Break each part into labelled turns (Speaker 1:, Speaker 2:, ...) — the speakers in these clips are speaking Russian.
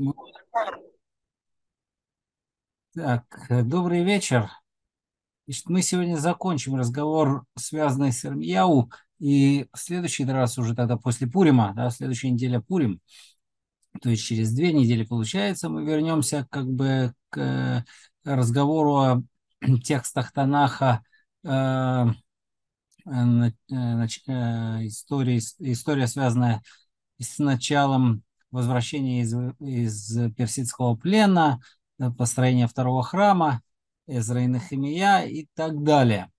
Speaker 1: Ну, Так, э, добрый вечер. Значит, мы сегодня закончим разговор, связанный с Ирмияу, и в следующий раз уже тогда после Пурима, да, следующая неделя Пурим, то есть через две недели, получается, мы вернемся как бы к э, разговору о текстах Танаха, э, э, э, истории, история, связанная с началом возвращения из, из персидского плена, э, построения второго храма, Эзра и Нахимия и так далее.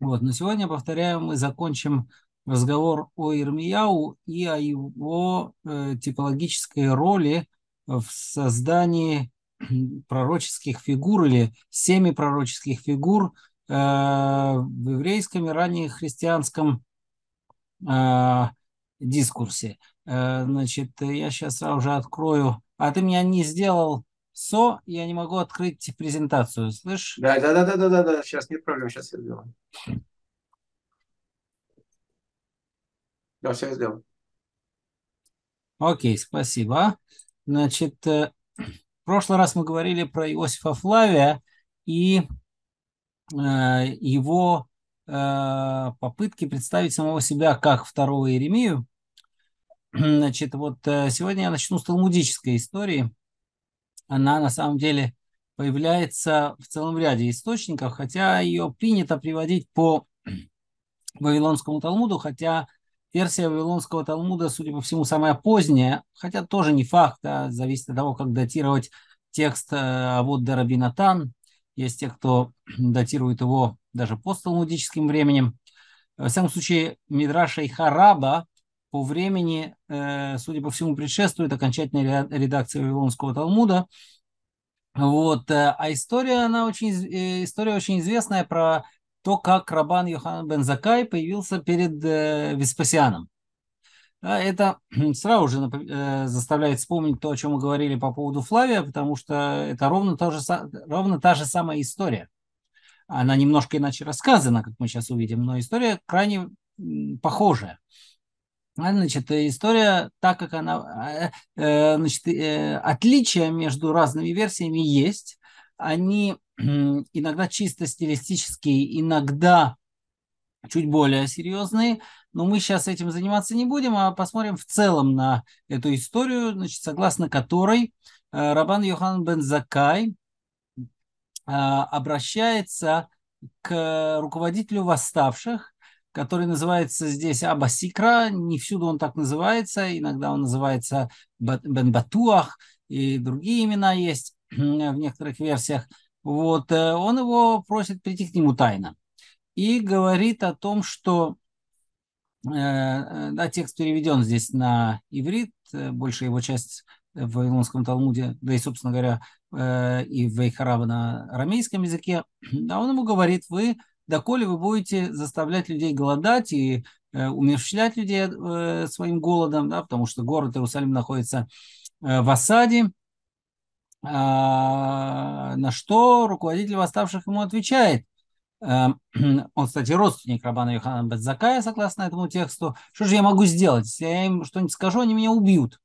Speaker 1: Вот. Но сегодня, повторяю, мы закончим разговор о Ирмияу и о его э, типологической роли в создании пророческих фигур или семипророческих фигур э, в еврейском и ранее христианском э, дискурсе. Э, значит, я сейчас сразу же открою. А ты меня не сделал СО, я не могу открыть презентацию, слышь?
Speaker 2: Да, да, да, да, да, да, да. сейчас нет проблем, сейчас я сделаю. Да, все я сделал.
Speaker 1: Окей, спасибо. Значит, э, в прошлый раз мы говорили про Иосифа Флавия и э, его э, попытки представить самого себя как второго Иеремию. Значит, вот э, сегодня я начну с талмудической истории. Она на самом деле появляется в целом ряде источников, хотя ее принято приводить по Вавилонскому Талмуду, хотя версия Вавилонского Талмуда, судя по всему, самая поздняя, хотя тоже не факт, а зависит от того, как датировать текст э, Авод Дарабинатан. Есть те, кто датирует его даже постталмудическим временем. Во всяком случае, Мидраша и Хараба по времени, э, судя по всему, предшествует окончательной редакции Вавилонского Талмуда. Вот. Э, а история, она очень, э, история очень известная про то, как Рабан Йохан бен Закай появился перед Веспасианом. Это сразу же заставляет вспомнить то, о чем мы говорили по поводу Флавия, потому что это ровно, то же, ровно та же самая история. Она немножко иначе рассказана, как мы сейчас увидим, но история крайне похожая. Значит, история, так как она, э, э, значит, э, отличия между разными версиями есть. Они иногда чисто стилистические, иногда чуть более серьезные, но мы сейчас этим заниматься не будем, а посмотрим в целом на эту историю, значит, согласно которой Рабан Йохан бен Закай обращается к руководителю восставших который называется здесь Абасикра. Не всюду он так называется. Иногда он называется Бен Батуах и другие имена есть в некоторых версиях. Вот, э, он его просит прийти к нему тайно. И говорит о том, что э, э, да, текст переведен здесь на иврит, большая его часть в Вавилонском Талмуде, да и, собственно говоря, и в Вейхараба на арамейском языке. А он ему говорит, вы доколе вы будете заставлять людей голодать и э, умерщвлять людей э, своим голодом, да, потому что город Иерусалим находится э, в осаде, а, на что руководитель восставших ему отвечает. Э, он, кстати, родственник Рабана Йохана Бетзакая, согласно этому тексту. Что же я могу сделать? Если я им что-нибудь скажу, они меня убьют.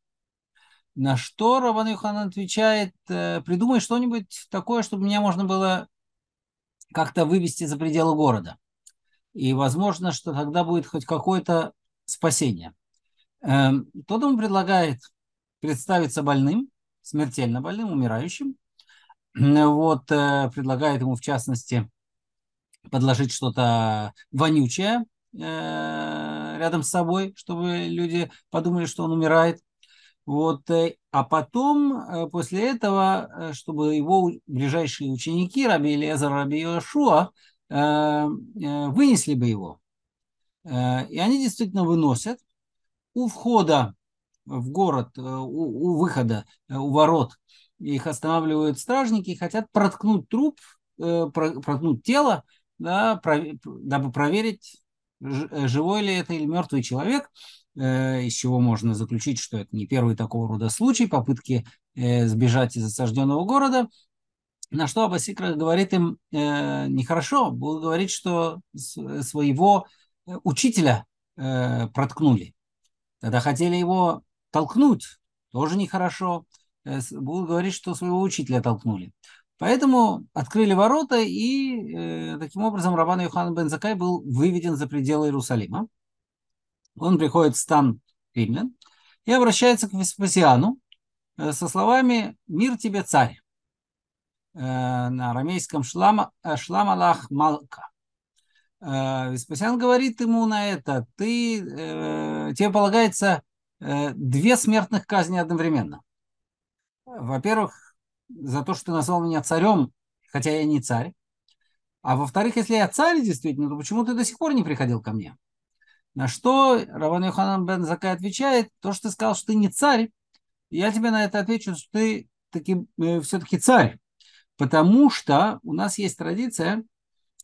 Speaker 1: На что Рабан Йохан отвечает, «Э, придумай что-нибудь такое, чтобы меня можно было как-то вывести за пределы города. И возможно, что тогда будет хоть какое-то спасение. Эм, тот ему предлагает представиться больным, смертельно больным, умирающим. Вот, э, предлагает ему, в частности, подложить что-то вонючее э, рядом с собой, чтобы люди подумали, что он умирает. Вот, э, а потом, э, после этого, э, чтобы его ближайшие ученики, Раби Элезар, Раби Йошуа, вынесли бы его. И они действительно выносят. У входа в город, у, у выхода, у ворот их останавливают стражники и хотят проткнуть труп, проткнуть тело, да, дабы проверить, живой ли это или мертвый человек – из чего можно заключить, что это не первый такого рода случай, попытки э, сбежать из осажденного города. На что Абасикра говорит им э, нехорошо, будут говорить, что своего учителя проткнули. Тогда хотели его толкнуть, тоже нехорошо. э, будут говорить, что своего учителя толкнули. Поэтому открыли ворота, и э, таким образом Рабан Йохан бен Закай был выведен за пределы Иерусалима. Он приходит в стан римлян и обращается к Веспасиану э, со словами «Мир тебе, царь!» э, на арамейском «Шлама, э, шламалах малка». Веспасиан говорит ему на это «Ты, тебе полагается две смертных казни одновременно. Во-первых, за то, что ты назвал меня царем, хотя я не царь. А во-вторых, если я царь действительно, то почему ты до сих пор не приходил ко мне? На что Раван Йоханан бен Закай отвечает, то, что ты сказал, что ты не царь, я тебе на это отвечу, что ты таки, э, все-таки царь. Потому что у нас есть традиция,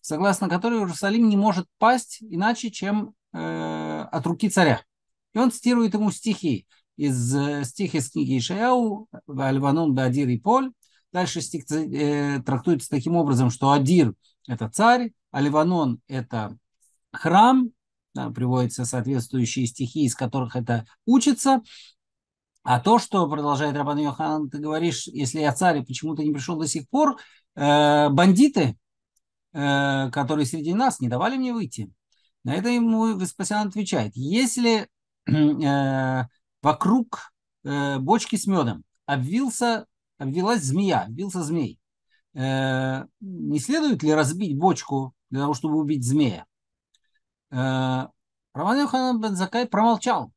Speaker 1: согласно которой Иерусалим не может пасть иначе, чем э, от руки царя. И он цитирует ему стихи из э, стиха из книги Ишаяу, Альванон Бадир и Поль. Дальше стих э, трактуется таким образом, что Адир – это царь, а Ливанон – это храм, приводятся соответствующие стихи, из которых это учится. А то, что продолжает Рабан Йохан, ты говоришь, если я царь, почему ты не пришел до сих пор, э, бандиты, э, которые среди нас, не давали мне выйти. На это ему Веспасиан отвечает, если э, вокруг э, бочки с медом обвился, обвилась змея, обвился змей. Э, не следует ли разбить бочку для того, чтобы убить змея? Э, Роман Йоханан Бензакай промолчал,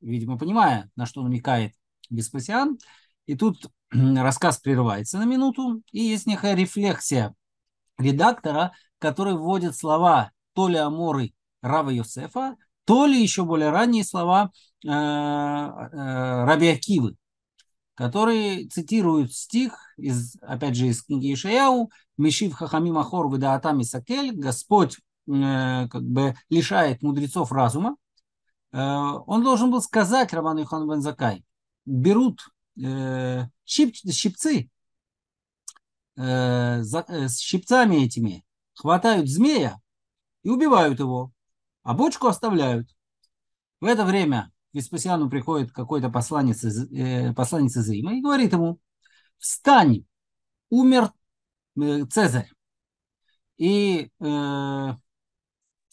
Speaker 1: видимо, понимая, на что намекает Веспасиан. И тут рассказ прерывается на минуту, и есть некая рефлексия редактора, который вводит слова то ли Аморы Рава Йосефа, то ли еще более ранние слова э, э, Раби Акивы, которые цитируют стих, из, опять же, из книги Ишаяу, «Мишив хахамим ахор выдаатами сакель», Господь как бы лишает мудрецов разума. Он должен был сказать Роману Иоанну Бензакай, берут щип, щипцы, с щипцами этими хватают змея и убивают его а бочку оставляют. В это время к Веспасиану приходит какой-то посланец из, э, посланец из Рима и говорит ему, встань, умер э, Цезарь. И э, э,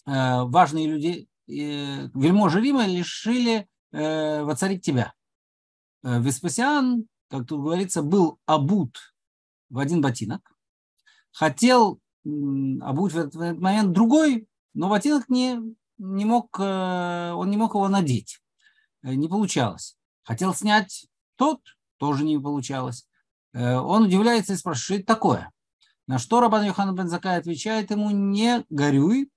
Speaker 1: важные люди, э, вельможи Рима решили э, воцарить тебя. Э, Веспасиан, как тут говорится, был обут в один ботинок, хотел э, обуть в этот момент другой, но ботинок не не мог, э, он не мог его надеть. Э, не получалось. Хотел снять тот, тоже не получалось. Э, он удивляется и спрашивает, что это такое? На что Рабан Йохан Бензакай отвечает ему, не горюй,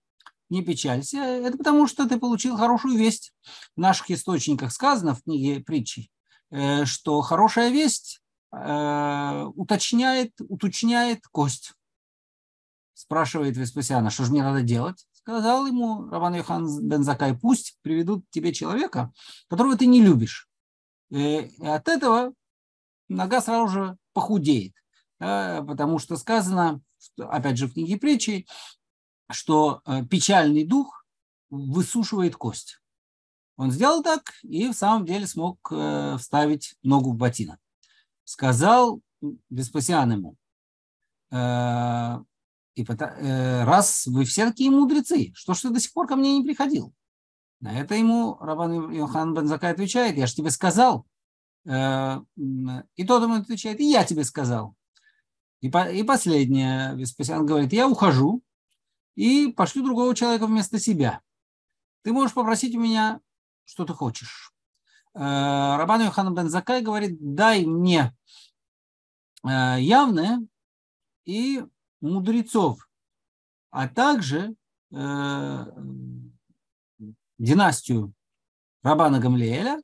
Speaker 1: не печалься, это потому что ты получил хорошую весть. В наших источниках сказано в книге притчи, что хорошая весть уточняет, уточняет кость. Спрашивает Веспасиана, что же мне надо делать? сказал ему Раван Йохан Бензакай, пусть приведут тебе человека, которого ты не любишь. И от этого нога сразу же похудеет. Потому что сказано, опять же в книге притчи, что э, печальный дух высушивает кость. Он сделал так и в самом деле смог э, вставить ногу в ботинок. Сказал Веспасиан ему, «Э, и раз вы все такие мудрецы, что ж ты до сих пор ко мне не приходил? На это ему Рабан Йохан Бензакай отвечает, я же тебе сказал. И тот ему отвечает, и я тебе сказал. И, и последнее, Веспасиан говорит, я ухожу и пошлю другого человека вместо себя. Ты можешь попросить у меня, что ты хочешь. Э, Рабан Йохан Бензакай говорит, дай мне явное и мудрецов, а также э, династию Рабана Гамлиэля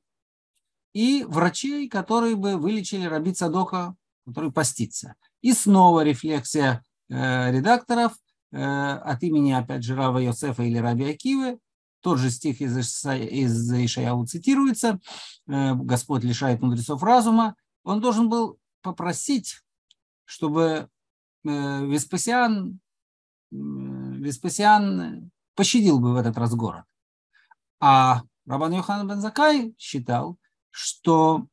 Speaker 1: и врачей, которые бы вылечили Раби Цадока, который постится. И снова рефлексия э, редакторов э, от имени, опять же, Рава Йосефа или Раби Акивы. Тот же стих из, из Ишаяу цитируется. Э, Господь лишает мудрецов разума. Он должен был попросить, чтобы Э, Веспасиан, Веспасиан пощадил бы в этот раз город. А Рабан Йохан Бензакай считал, что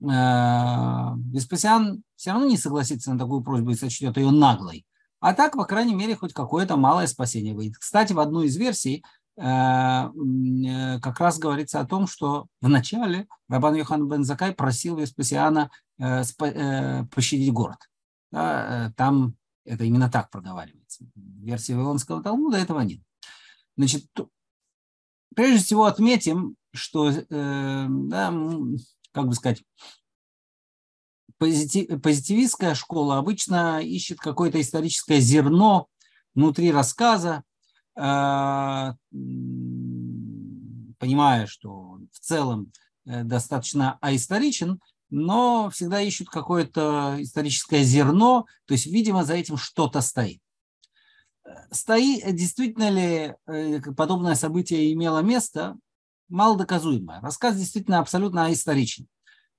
Speaker 1: Веспасиан все равно не согласится на такую просьбу и сочтет ее наглой. А так, по крайней мере, хоть какое-то малое спасение выйдет. Кстати, в одной из версий как раз говорится о том, что вначале Рабан Йохан бен Закай просил Веспасиана пощадить город. Там это именно так проговаривается. В версии Вавилонского Талмуда этого нет. Значит, прежде всего отметим, что, э, да, как бы сказать, позитив, позитивистская школа обычно ищет какое-то историческое зерно внутри рассказа, э, понимая, что в целом э, достаточно аисторичен, но всегда ищут какое-то историческое зерно, то есть, видимо, за этим что-то стоит. Стоит, действительно ли э, подобное событие имело место, малодоказуемое. Рассказ действительно абсолютно аисторичен.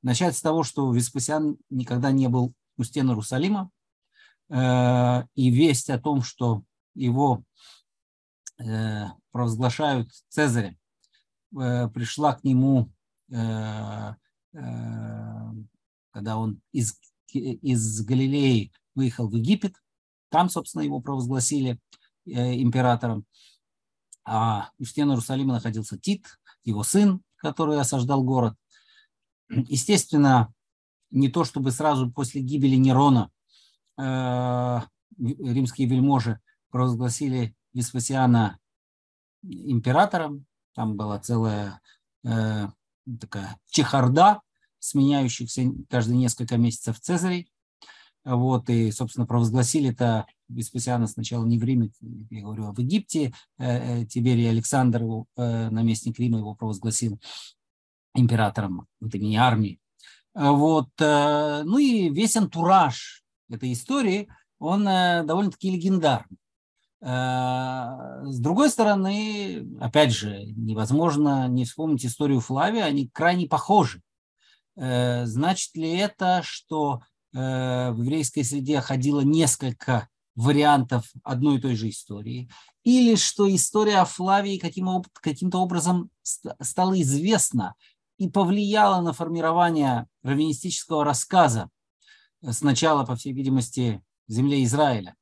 Speaker 1: Начать с того, что Веспасиан никогда не был у стен Иерусалима, э, и весть о том, что его э, провозглашают Цезаря, пришла к нему Э, когда он из, из Галилеи выехал в Египет, там, собственно, его провозгласили э, императором. А у стен Иерусалима находился Тит, его сын, который осаждал город. Естественно, не то чтобы сразу после гибели Нерона э, римские вельможи провозгласили Веспасиана императором. Там была целая э, такая чехарда сменяющихся каждые несколько месяцев Цезарей. Вот, и, собственно, провозгласили это Веспасиана сначала не в Риме, я говорю, а в Египте. Э, э, Тиберий Александр, его, э, наместник Рима, его провозгласил императором от имени армии. Вот, ну и весь антураж этой истории, он довольно-таки легендарный. С другой стороны, опять же, невозможно не вспомнить историю Флавия, они крайне похожи. Э, значит ли это, что э, в еврейской среде ходило несколько вариантов одной и той же истории, или что история о Флавии каким, каким-то образом стала известна и повлияла на формирование раввинистического рассказа сначала, по всей видимости, в земле Израиля,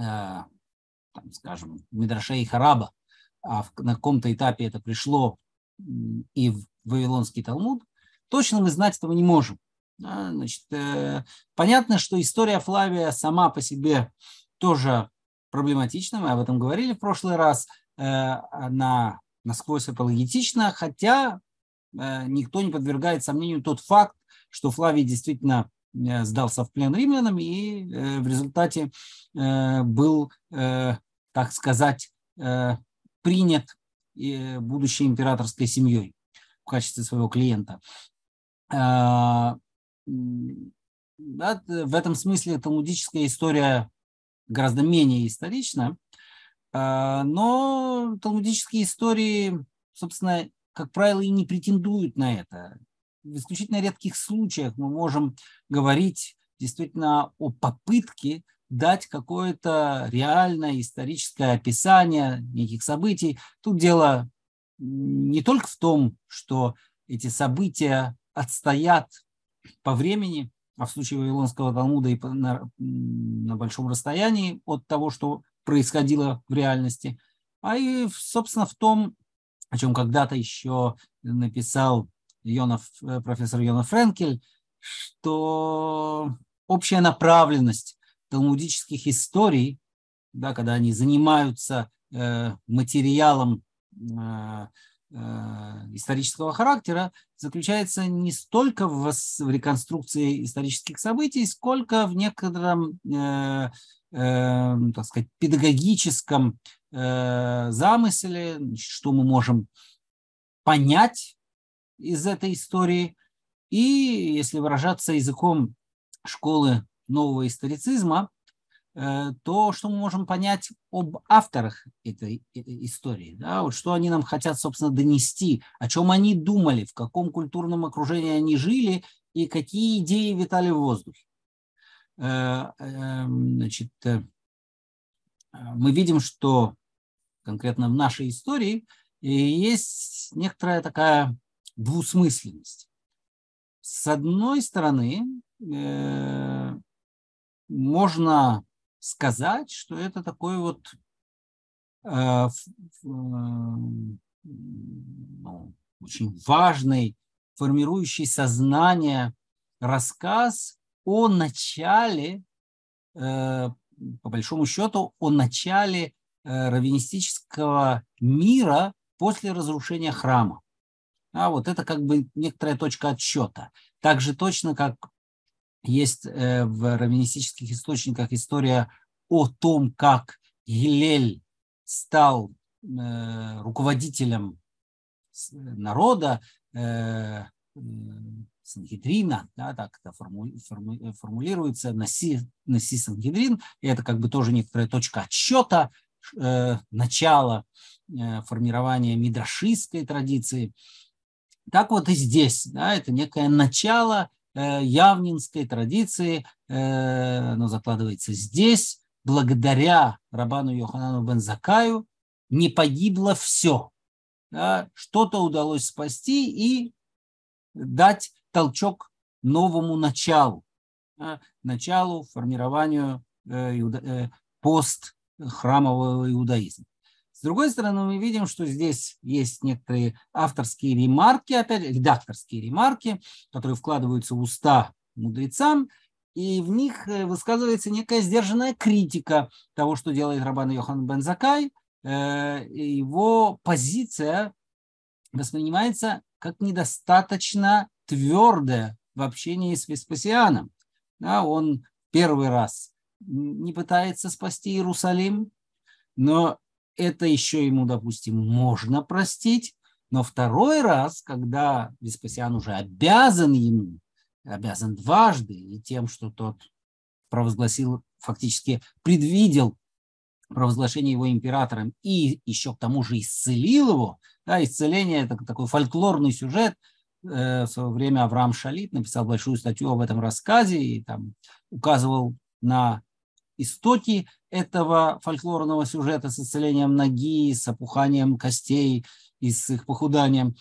Speaker 1: э, там, скажем, в Мидраше и Хараба, а на каком-то этапе это пришло и в Вавилонский Талмуд, Точно мы знать этого не можем. Значит, э, понятно, что история Флавия сама по себе тоже проблематична, мы об этом говорили в прошлый раз, э, она насквозь апологетична, хотя э, никто не подвергает сомнению тот факт, что Флавий действительно сдался в плен римлянам и в результате был, так сказать, принят будущей императорской семьей в качестве своего клиента. В этом смысле талмудическая история гораздо менее исторична, но талмудические истории, собственно, как правило, и не претендуют на это. В исключительно редких случаях мы можем говорить действительно о попытке дать какое-то реальное историческое описание неких событий. Тут дело не только в том, что эти события отстоят по времени, а в случае Вавилонского Талмуда и на, на большом расстоянии от того, что происходило в реальности, а и, собственно, в том, о чем когда-то еще написал Йонов, э, профессор Йонов Френкель, что общая направленность талмудических историй, да, когда они занимаются э, материалом э, Э, исторического характера заключается не столько в, в реконструкции исторических событий, сколько в некотором, э, э, так сказать, педагогическом э, замысле, что мы можем понять из этой истории. И, если выражаться языком школы нового историцизма, Э, то, что мы можем понять об авторах этой э, истории, да, вот что они нам хотят, собственно, донести, о чем они думали, в каком культурном окружении они жили и какие идеи витали в воздухе. Э, эм, значит, мы видим, что конкретно в нашей истории есть некоторая такая двусмысленность. с одной стороны, можно сказать, что это такой вот ну, очень важный, формирующий сознание рассказ о начале, по большому счету, о начале раввинистического мира после разрушения храма. А вот это как бы некоторая точка отсчета. Так же точно, как есть э, в раввинистических источниках история о том, как Гилель стал э, руководителем народа, э, Сангидрина, да, так это формулируется, носи, носи Сангидрин, и это как бы тоже некоторая точка отсчета, э, начала э, формирования мидрашистской традиции. Так вот и здесь, да, это некое начало э, явнинской традиции, э, оно закладывается здесь, благодаря Рабану Йоханану Бензакаю не погибло все. Да, что-то удалось спасти и дать толчок новому началу, да, началу формированию э, э, постхрамового иудаизма. С другой стороны, мы видим, что здесь есть некоторые авторские ремарки, опять редакторские ремарки, которые вкладываются в уста мудрецам, и в них э, высказывается некая сдержанная критика того, что делает Рабан Йохан Бензакай. Э, его позиция воспринимается как недостаточно твердая в общении с Веспасианом. Да, он первый раз не пытается спасти Иерусалим, но это еще ему, допустим, можно простить, но второй раз, когда Веспасиан уже обязан ему, обязан дважды, и тем, что тот провозгласил, фактически предвидел провозглашение его императором и еще к тому же исцелил его, да, исцеление – это такой фольклорный сюжет, э, в свое время Авраам Шалит написал большую статью об этом рассказе и там указывал на истоки этого фольклорного сюжета с исцелением ноги, с опуханием костей и с их похуданием.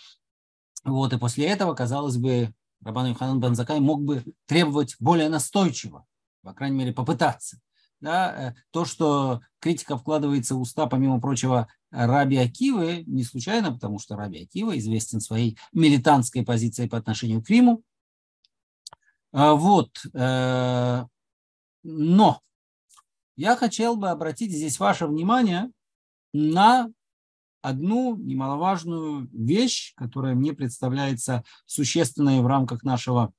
Speaker 1: Вот, и после этого, казалось бы, Рабан Юханан Банзакай мог бы требовать более настойчиво, по крайней мере, попытаться. Да, э, то, что критика вкладывается в уста, помимо прочего, Раби Акивы, не случайно, потому что Раби Акива известен своей милитантской позицией по отношению к Риму. А, вот. Э, но я хотел бы обратить здесь ваше внимание на одну немаловажную вещь, которая мне представляется существенной в рамках нашего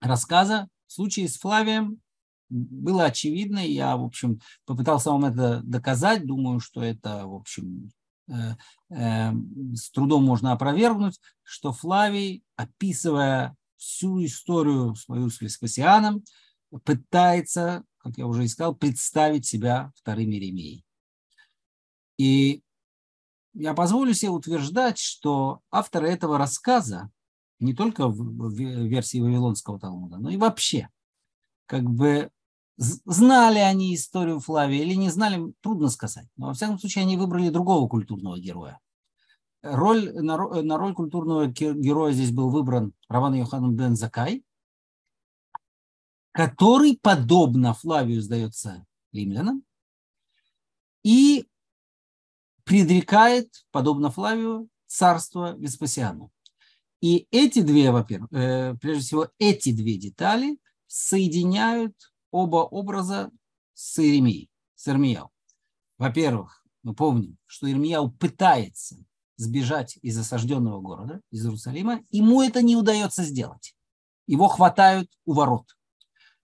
Speaker 1: рассказа. В случае с Флавием было очевидно, я, в общем, попытался вам это доказать, думаю, что это, в общем, э, э, с трудом можно опровергнуть, что Флавий, описывая всю историю свою с Веспасианом, пытается как я уже и сказал, представить себя вторым Иеремией. И я позволю себе утверждать, что авторы этого рассказа, не только в версии Вавилонского Талмуда, но и вообще, как бы знали они историю Флавия или не знали, трудно сказать. Но во всяком случае они выбрали другого культурного героя. Роль, на, на роль культурного героя здесь был выбран Раван Йохан бен Закай, который, подобно Флавию, сдается римлянам и предрекает, подобно Флавию, царство Веспасиану. И эти две, во-первых, э, прежде всего, эти две детали соединяют оба образа с Иеремией, с Ирмияу. Во-первых, мы помним, что Ирмияу пытается сбежать из осажденного города, из Иерусалима, ему это не удается сделать. Его хватают у ворот.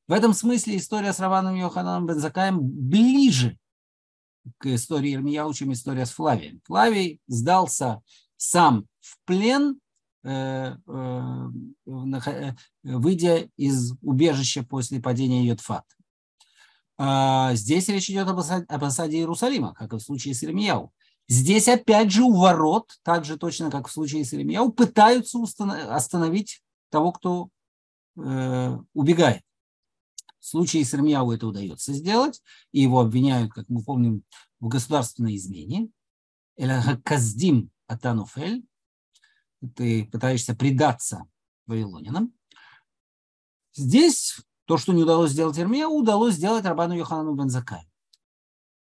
Speaker 1: В этом смысле история с Раваном Йохананом Бензакаем ближе к истории Ирмияу, чем история с Флавием. Флавий сдался сам в плен, э, э, э, выйдя из убежища после падения Йотфат. А здесь речь идет об осаде Иерусалима, как и в случае с Ирмияу. Здесь опять же у ворот, так же точно как в случае с Ирмияу, пытаются остановить того, кто убегает. В случае с Ирмияу это удается сделать, и его обвиняют, как мы помним, в государственной измене. Каздим Атануфель. Ты пытаешься предаться вавилонянам. Здесь то, что не удалось сделать Ирмияу, удалось сделать Рабану Йоханану Бензакаю.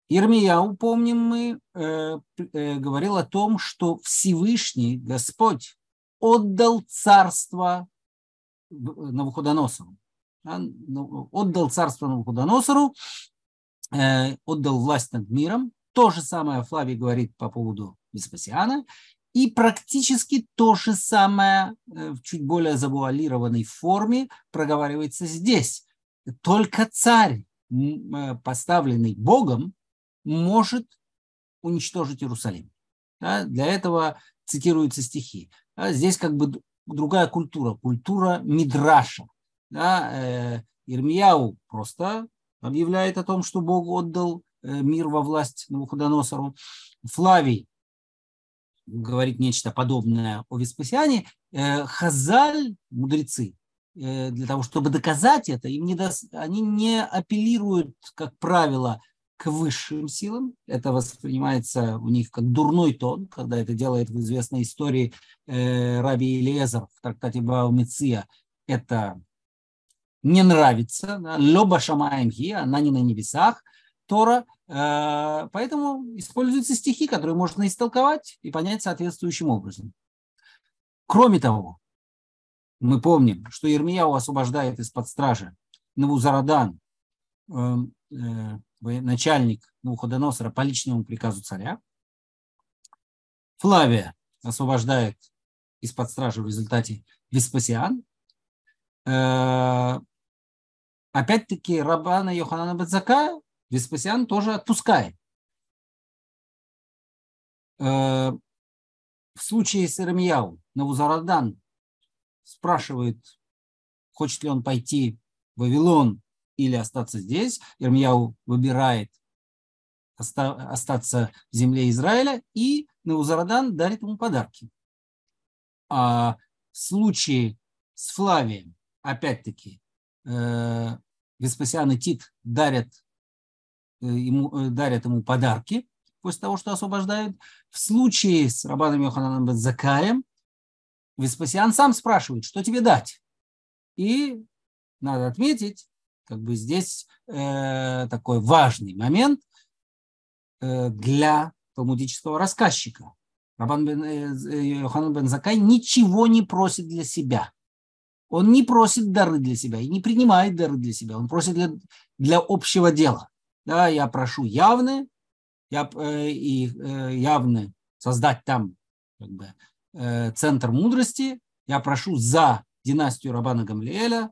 Speaker 1: Ирмияу, помним мы, э, э, говорил о том, что Всевышний Господь отдал царство Навуходоносору. Ну, отдал царство Навуходоносору, э, отдал власть над миром. То же самое Флавий говорит по поводу Веспасиана. И практически то же самое э, в чуть более завуалированной форме проговаривается здесь. Только царь, э, поставленный Богом, может уничтожить Иерусалим. Для этого цитируются стихи. Да? Здесь как бы другая культура, культура Мидраша. Да? Э, Ирмияу просто объявляет о том, что Бог отдал мир во власть Навуходоносору. Флавий говорит нечто подобное о Веспасиане, э, Хазаль, мудрецы, э, для того, чтобы доказать это, им не дос... они не апеллируют, как правило, к высшим силам. Это воспринимается у них как дурной тон, когда это делает в известной истории э, Раби Илезер в трактате Баумиция. Это не нравится. Лоба шамаем она не на небесах. Тора Э, поэтому используются стихи, которые можно истолковать и понять соответствующим образом. Кроме того, мы помним, что Ермияу освобождает из-под стражи Навузарадан, э, э, начальник Навуходоносора по личному приказу царя. Флавия освобождает из-под стражи в результате Веспасиан. Опять-таки Рабана Йоханана Бадзакая Веспасиан тоже отпускает. Э, в случае с Иеремьяу Навузарадан спрашивает, хочет ли он пойти в Вавилон или остаться здесь. Ирмияу выбирает остаться в земле Израиля, и Навузарадан дарит ему подарки. А в случае с Флавием, опять-таки, Веспасиан и Тит дарят Э, ему, э, дарят ему подарки после того, что освобождают. В случае с Рабаном Йохананом Бензакаем Веспасиан сам спрашивает, что тебе дать. И надо отметить, как бы здесь э, такой важный момент э, для талмудического рассказчика. Рабан бен, э, Йоханан бен ничего не просит для себя. Он не просит дары для себя и не принимает дары для себя. Он просит для, для общего дела да, я прошу явные, я, э, и э, явно создать там как бы, э, центр мудрости, я прошу за династию Рабана Гамлиэля,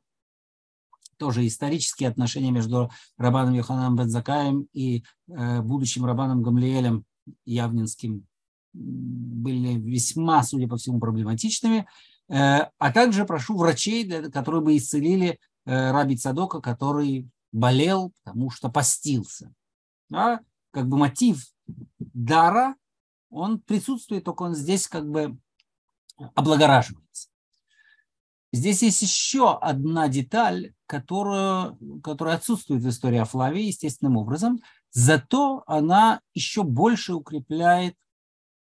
Speaker 1: тоже исторические отношения между Рабаном Йохананом Бензакаем и э, будущим Рабаном Гамлиэлем Явнинским были весьма, судя по всему, проблематичными. Э, а также прошу врачей, которые бы исцелили э, Раби Цадока, который болел, потому что постился. Да? Как бы мотив дара, он присутствует, только он здесь как бы облагораживается. Здесь есть еще одна деталь, которая, которая отсутствует в истории о Флавии естественным образом, зато она еще больше укрепляет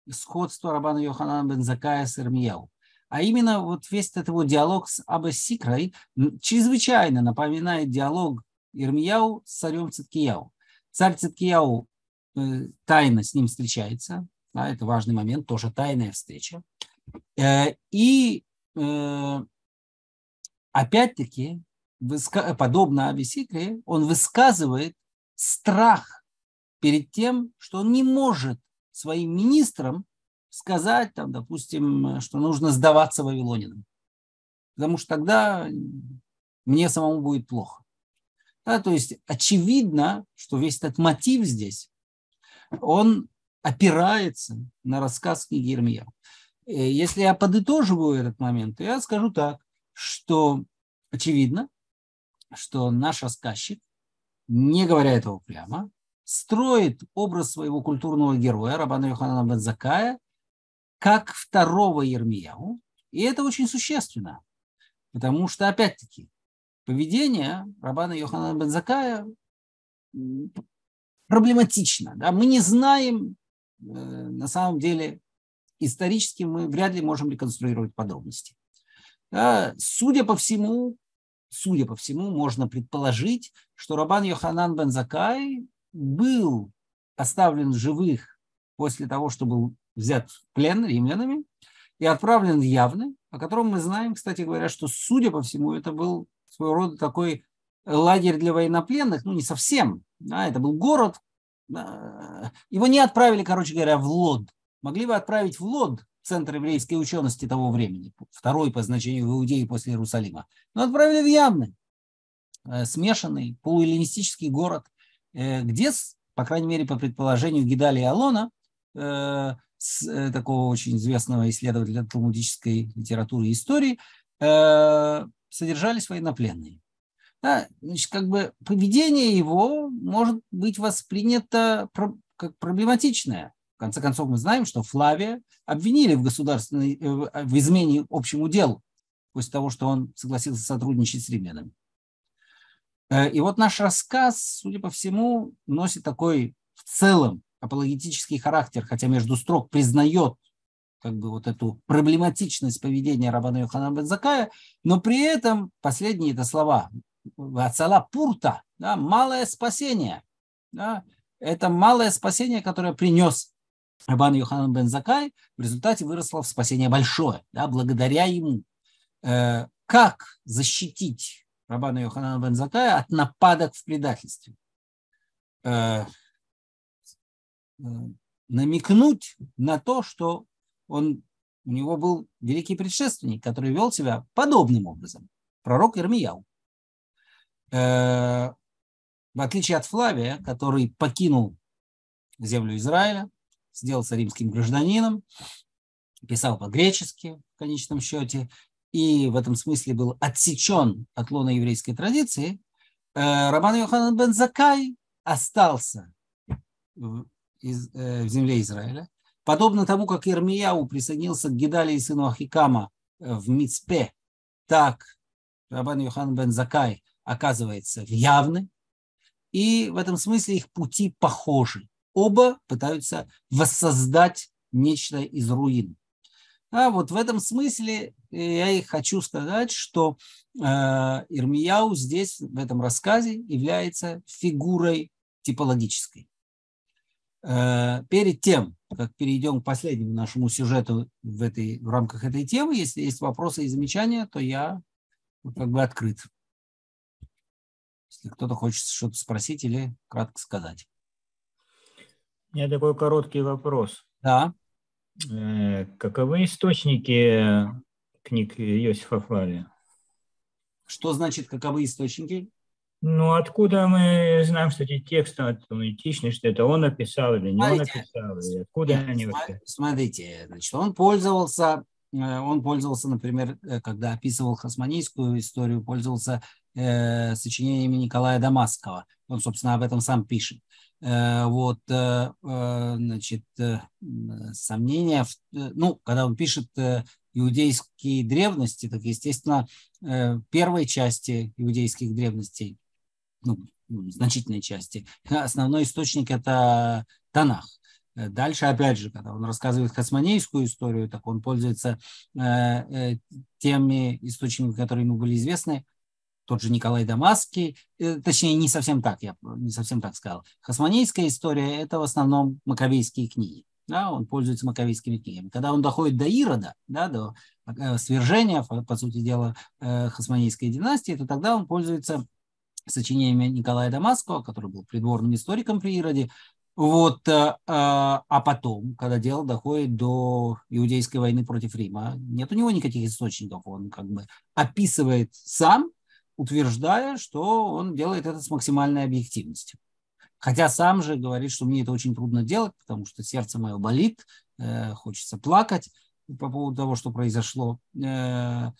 Speaker 1: сходство Рабана Йоханана Бензакая с Ирмияу. А именно вот весь этот его диалог с Абасикрой чрезвычайно напоминает диалог Ирмияу с царем Циткияу. Царь Циткияу э, тайно с ним встречается, да, это важный момент, тоже тайная встреча. Э, и э, опять-таки, подобно Абисикре, он высказывает страх перед тем, что он не может своим министрам сказать, там, допустим, что нужно сдаваться вавилонинам. Потому что тогда мне самому будет плохо. Да, то есть очевидно, что весь этот мотив здесь, он опирается на рассказ книги Ирмия. Э, если я подытоживаю этот момент, то я скажу так, что очевидно, что наш рассказчик, не говоря этого прямо, строит образ своего культурного героя Рабана Йоханана Бензакая как второго Ермияу, и это очень существенно, потому что, опять-таки, поведение Рабана Йоханана Бензакая проблематично. Да? Мы не знаем, э, на самом деле, исторически мы вряд ли можем реконструировать подробности. Да? Судя по всему, судя по всему, можно предположить, что Рабан Йоханан бен Закай был оставлен в живых после того, что был взят в плен римлянами и отправлен в Явны, о котором мы знаем, кстати говоря, что, судя по всему, это был своего рода такой лагерь для военнопленных, ну не совсем, да, это был город, его не отправили, короче говоря, в Лод. Могли бы отправить в Лод, центр еврейской учености того времени, второй по значению в Иудее после Иерусалима, но отправили в Явны, э, смешанный полуэллинистический город, э, где, по крайней мере, по предположению Гидалия Алона, э, такого очень известного исследователя талмудической литературы и истории, содержались военнопленные. Да, значит, как бы поведение его может быть воспринято как проблематичное. В конце концов, мы знаем, что Флавия обвинили в государственной э, в измене общему делу после того, что он согласился сотрудничать с римлянами. Э, и вот наш рассказ, судя по всему, носит такой в целом апологетический характер, хотя между строк признает как бы вот эту проблематичность поведения Рабана Йохана Бензакая, но при этом последние это слова Ацала Пурта, да, малое спасение. Да, это малое спасение, которое принес Рабан Йоханан бен Закай, в результате выросло в спасение большое, да, благодаря ему. Э, как защитить Рабана Йоханана бен Закая от нападок в предательстве? Э, намекнуть на то, что он, у него был великий предшественник, который вел себя подобным образом. Пророк Ирмияу. Э, в отличие от Флавия, который покинул землю Израиля, сделался римским гражданином, писал по-гречески в конечном счете, и в этом смысле был отсечен от лона еврейской традиции, э, Роман Йоханан бен Закай остался из, э, в земле Израиля. Подобно тому, как Ирмияу присоединился к Гидалии сыну Ахикама в Мицпе, так Рабан Йохан бен Закай оказывается в явны, и в этом смысле их пути похожи. Оба пытаются воссоздать нечто из руин. А вот в этом смысле э, я и хочу сказать, что э, Ирмияу здесь, в этом рассказе, является фигурой типологической. Э, перед тем, как перейдем к последнему нашему сюжету в, этой, в рамках этой темы, если есть вопросы и замечания, то я как бы открыт если кто-то хочет что-то спросить или кратко сказать.
Speaker 3: У меня такой короткий вопрос.
Speaker 1: Да.
Speaker 3: Э, каковы источники книг Иосифа Флавия?
Speaker 1: Что значит каковы источники?
Speaker 3: Ну, откуда мы знаем, что эти тексты автоматичны, что это он написал или не смотрите, он написал, и откуда
Speaker 1: нет, они вообще? Смотрите, значит, он пользовался, э, он пользовался, например, э, когда описывал хасманийскую историю, пользовался э, сочинениями Николая Дамасского. Он, собственно, об этом сам пишет. Э, вот, э, значит, э, сомнения, в, ну, когда он пишет иудейские древности, так, естественно, первой части иудейских древностей, ну, значительной части, основной источник – это Танах. Э, дальше, опять же, когда он рассказывает хасманейскую историю, так он пользуется э, э, теми источниками, которые ему были известны, тот же Николай Дамасский, э, точнее, не совсем так, я не совсем так сказал. Хасманейская история – это в основном маковейские книги. Да, он пользуется маковейскими книгами. Когда он доходит до Ирода, да, до э, свержения, по сути дела, э, хасманейской династии, то тогда он пользуется сочинениями Николая Дамасского, который был придворным историком при Ироде, вот, а потом, когда дело доходит до иудейской войны против Рима, нет у него никаких источников, он как бы описывает сам утверждая, что он делает это с максимальной объективностью. Хотя сам же говорит, что мне это очень трудно делать, потому что сердце мое болит, э, хочется плакать по поводу того, что произошло. Э, э,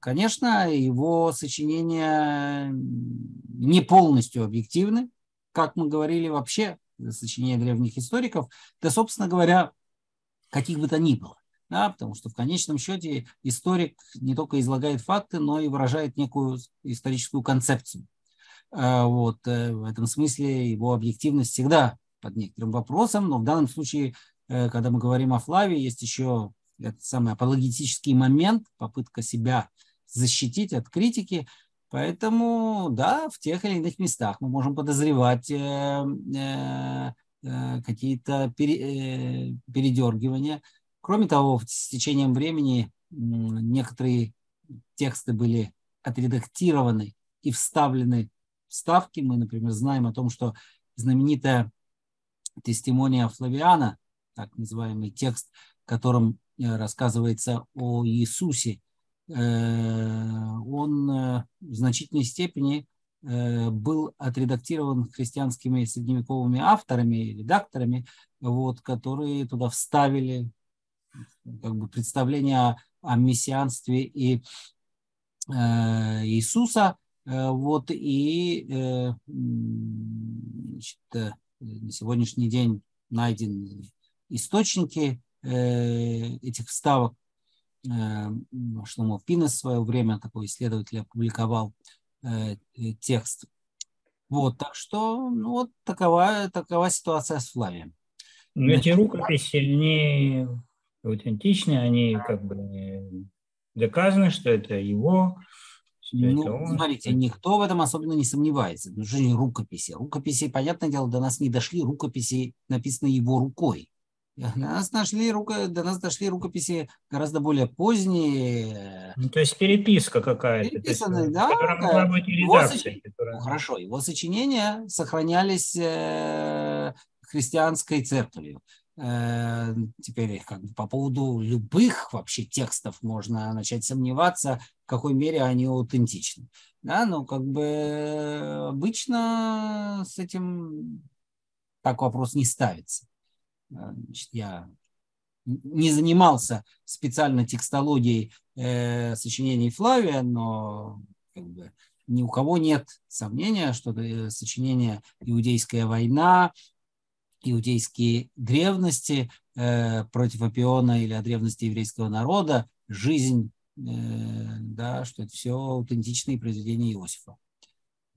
Speaker 1: конечно, его сочинения не полностью объективны, как мы говорили вообще, сочинения древних историков, да, собственно говоря, каких бы то ни было да, потому что в конечном счете историк не только излагает факты, но и выражает некую историческую концепцию. А, вот, э, в этом смысле его объективность всегда под некоторым вопросом, но в данном случае, э, когда мы говорим о Флаве, есть еще этот самый апологетический момент, попытка себя защитить от критики. Поэтому, да, в тех или иных местах мы можем подозревать э, э, э, какие-то пере, э, передергивания. Кроме того, с течением времени некоторые тексты были отредактированы и вставлены вставки. Мы, например, знаем о том, что знаменитая тестимония Флавиана, так называемый текст, в котором э, рассказывается о Иисусе, Э, он э, в значительной степени э, был отредактирован христианскими средневековыми авторами, редакторами, вот, которые туда вставили как бы, представление о мессианстве и Иисуса, вот, и значит, на сегодняшний день найдены источники этих вставок, Э, Шломо Пинес в свое время, такой исследователь, опубликовал э, э, текст. Вот, так что, ну, вот такова, такова ситуация с Флавием.
Speaker 3: Но эти рукописи, они аутентичны, они как бы доказаны, что это его.
Speaker 1: Что ну, это он. смотрите, никто в этом особенно не сомневается. Ну, же рукописи. Рукописи, понятное дело, до нас не дошли. Рукописи написаны его рукой. До нас, нашли, до нас дошли рукописи гораздо более поздние.
Speaker 3: Ну, то есть переписка какая-то.
Speaker 1: Переписанная, есть, да. Которая могла его соч... которая... ну, хорошо, его сочинения сохранялись э, христианской церковью. Э, теперь как бы, по поводу любых вообще текстов можно начать сомневаться, в какой мере они аутентичны. Да, но как бы обычно с этим так вопрос не ставится. А, значит, я не занимался специально текстологией э, сочинений Флавия, но как бы, ни у кого нет сомнения, что это сочинение «Иудейская война», «Иудейские древности» э, против Апиона или о древности еврейского народа, «Жизнь», э, да, что это все аутентичные произведения Иосифа.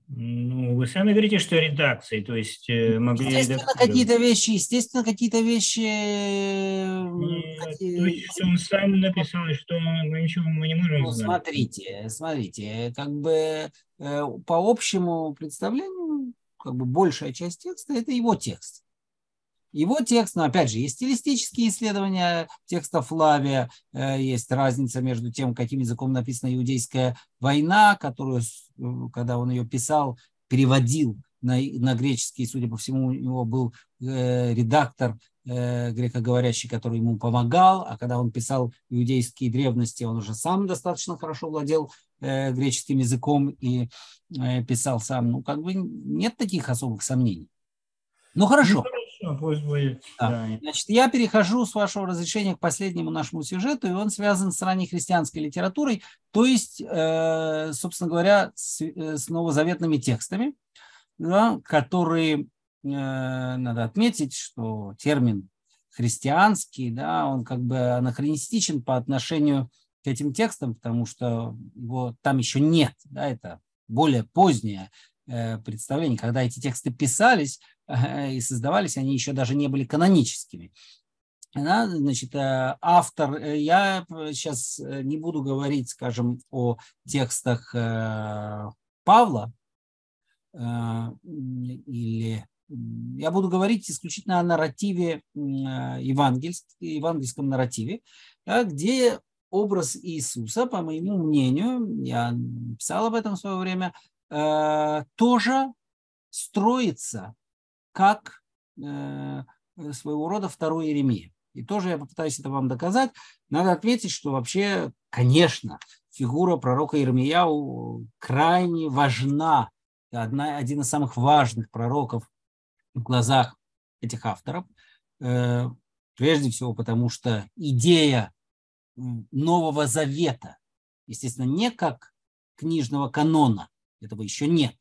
Speaker 3: Ну, вы сами говорите, что редакции, то есть э, могли
Speaker 1: Естественно, какие-то вещи, естественно, какие-то вещи... Нет,
Speaker 3: какие... То есть, он сам написал, что мы ничего мы не можем ну,
Speaker 1: знать. Смотрите, смотрите, как бы э, по общему представлению, как бы большая часть текста – это его текст. Его текст, но опять же, есть стилистические исследования текста Флавия, э, есть разница между тем, каким языком написана иудейская война, которую, э, когда он ее писал, переводил на, на греческий, судя по всему, у него был э, редактор э, грекоговорящий, который ему помогал, а когда он писал иудейские древности, он уже сам достаточно хорошо владел э, греческим языком и э, писал сам. Ну, как бы нет таких особых сомнений. Ну, хорошо.
Speaker 3: Ну, пусть будет.
Speaker 1: Да. Значит, я перехожу, с вашего разрешения, к последнему нашему сюжету, и он связан с ранней христианской литературой, то есть, э, собственно говоря, с, э, с новозаветными текстами, да, которые, э, надо отметить, что термин христианский, да, он как бы анахронистичен по отношению к этим текстам, потому что его там еще нет, да, это более позднее представление, когда эти тексты писались, и создавались, они еще даже не были каноническими. Да, значит, э, автор, э, я сейчас э, не буду говорить, скажем, о текстах Павла, или я буду говорить исключительно о нарративе, евангельском нарративе, где образ Иисуса, по моему мнению, я писал об этом в свое время, тоже строится как э, своего рода второй Иеремия. И тоже я попытаюсь это вам доказать. Надо отметить, что вообще, конечно, фигура пророка Иеремияу крайне важна. Одна, один из самых важных пророков в глазах этих авторов. Э, прежде всего потому, что идея Нового Завета, естественно, не как книжного канона, этого еще нет,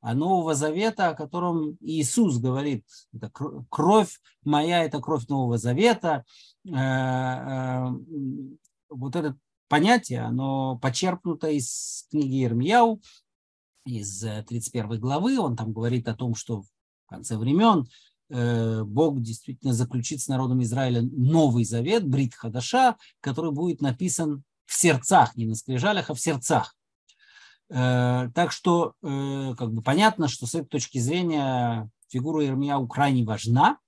Speaker 1: а Нового Завета, о котором Иисус говорит, это кровь моя, это кровь Нового Завета. Э, э, вот это понятие, оно почерпнуто из книги Ирмияу, из 31 главы. Он там говорит о том, что в конце времен э, Бог действительно заключит с народом Израиля новый завет, Брит Хадаша, который будет написан в сердцах, не на скрижалях, а в сердцах. Так что как бы понятно, что с этой точки зрения фигура Ирмияу крайне важна,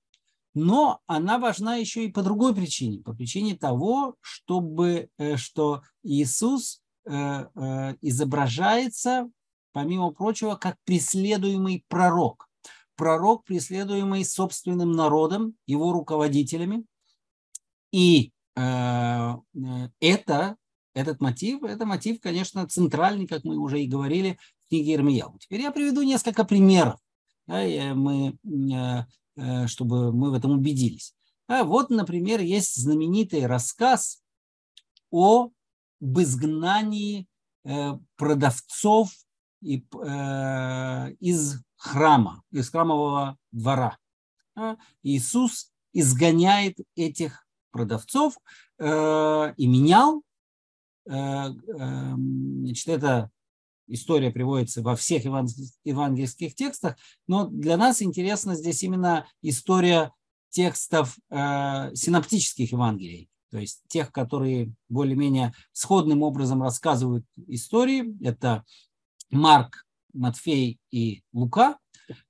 Speaker 1: но она важна еще и по другой причине, по причине того, чтобы, что Иисус изображается, помимо прочего, как преследуемый пророк. Пророк, преследуемый собственным народом, его руководителями. И это этот мотив, это мотив, конечно, центральный, как мы уже и говорили в книге Ирмияу. Теперь я приведу несколько примеров, да, мы, э, э, чтобы мы в этом убедились. А вот, например, есть знаменитый рассказ о изгнании э, продавцов из храма, из храмового двора. Иисус изгоняет этих продавцов и менял Э, значит, эта история приводится во всех евангельских текстах, но для нас интересна здесь именно история текстов э, синоптических Евангелий, то есть тех, которые более-менее сходным образом рассказывают истории. Это Марк, Матфей и Лука.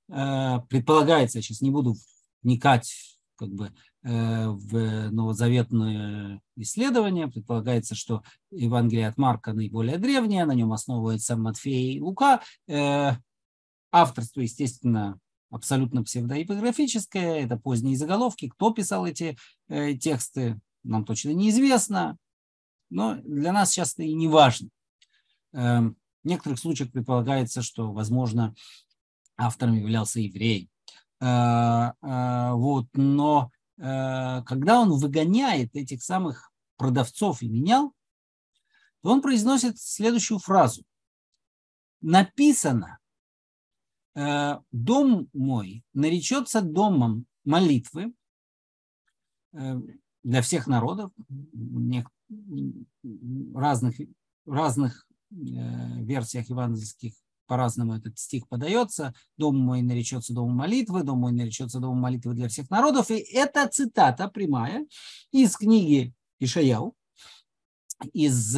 Speaker 1: Э, предполагается, я сейчас не буду вникать как бы Э, в новозаветное исследование. Предполагается, что Евангелие от Марка наиболее древнее, на нем основывается Матфей и Лука. Э, авторство, естественно, абсолютно псевдоэпиграфическое, это поздние заголовки. Кто писал эти э, тексты, нам точно неизвестно, но для нас сейчас это и не важно. В некоторых случаях предполагается, что, возможно, автором являлся еврей. Вот, но Э, когда он выгоняет этих самых продавцов и менял, то он произносит следующую фразу. Написано, э, дом мой наречется домом молитвы э, для всех народов, разных, разных версиях евангельских по-разному этот стих подается. Дом мой наречется домом молитвы, дом мой наречется домом молитвы для всех народов. И это цитата прямая из книги Ишаяу, из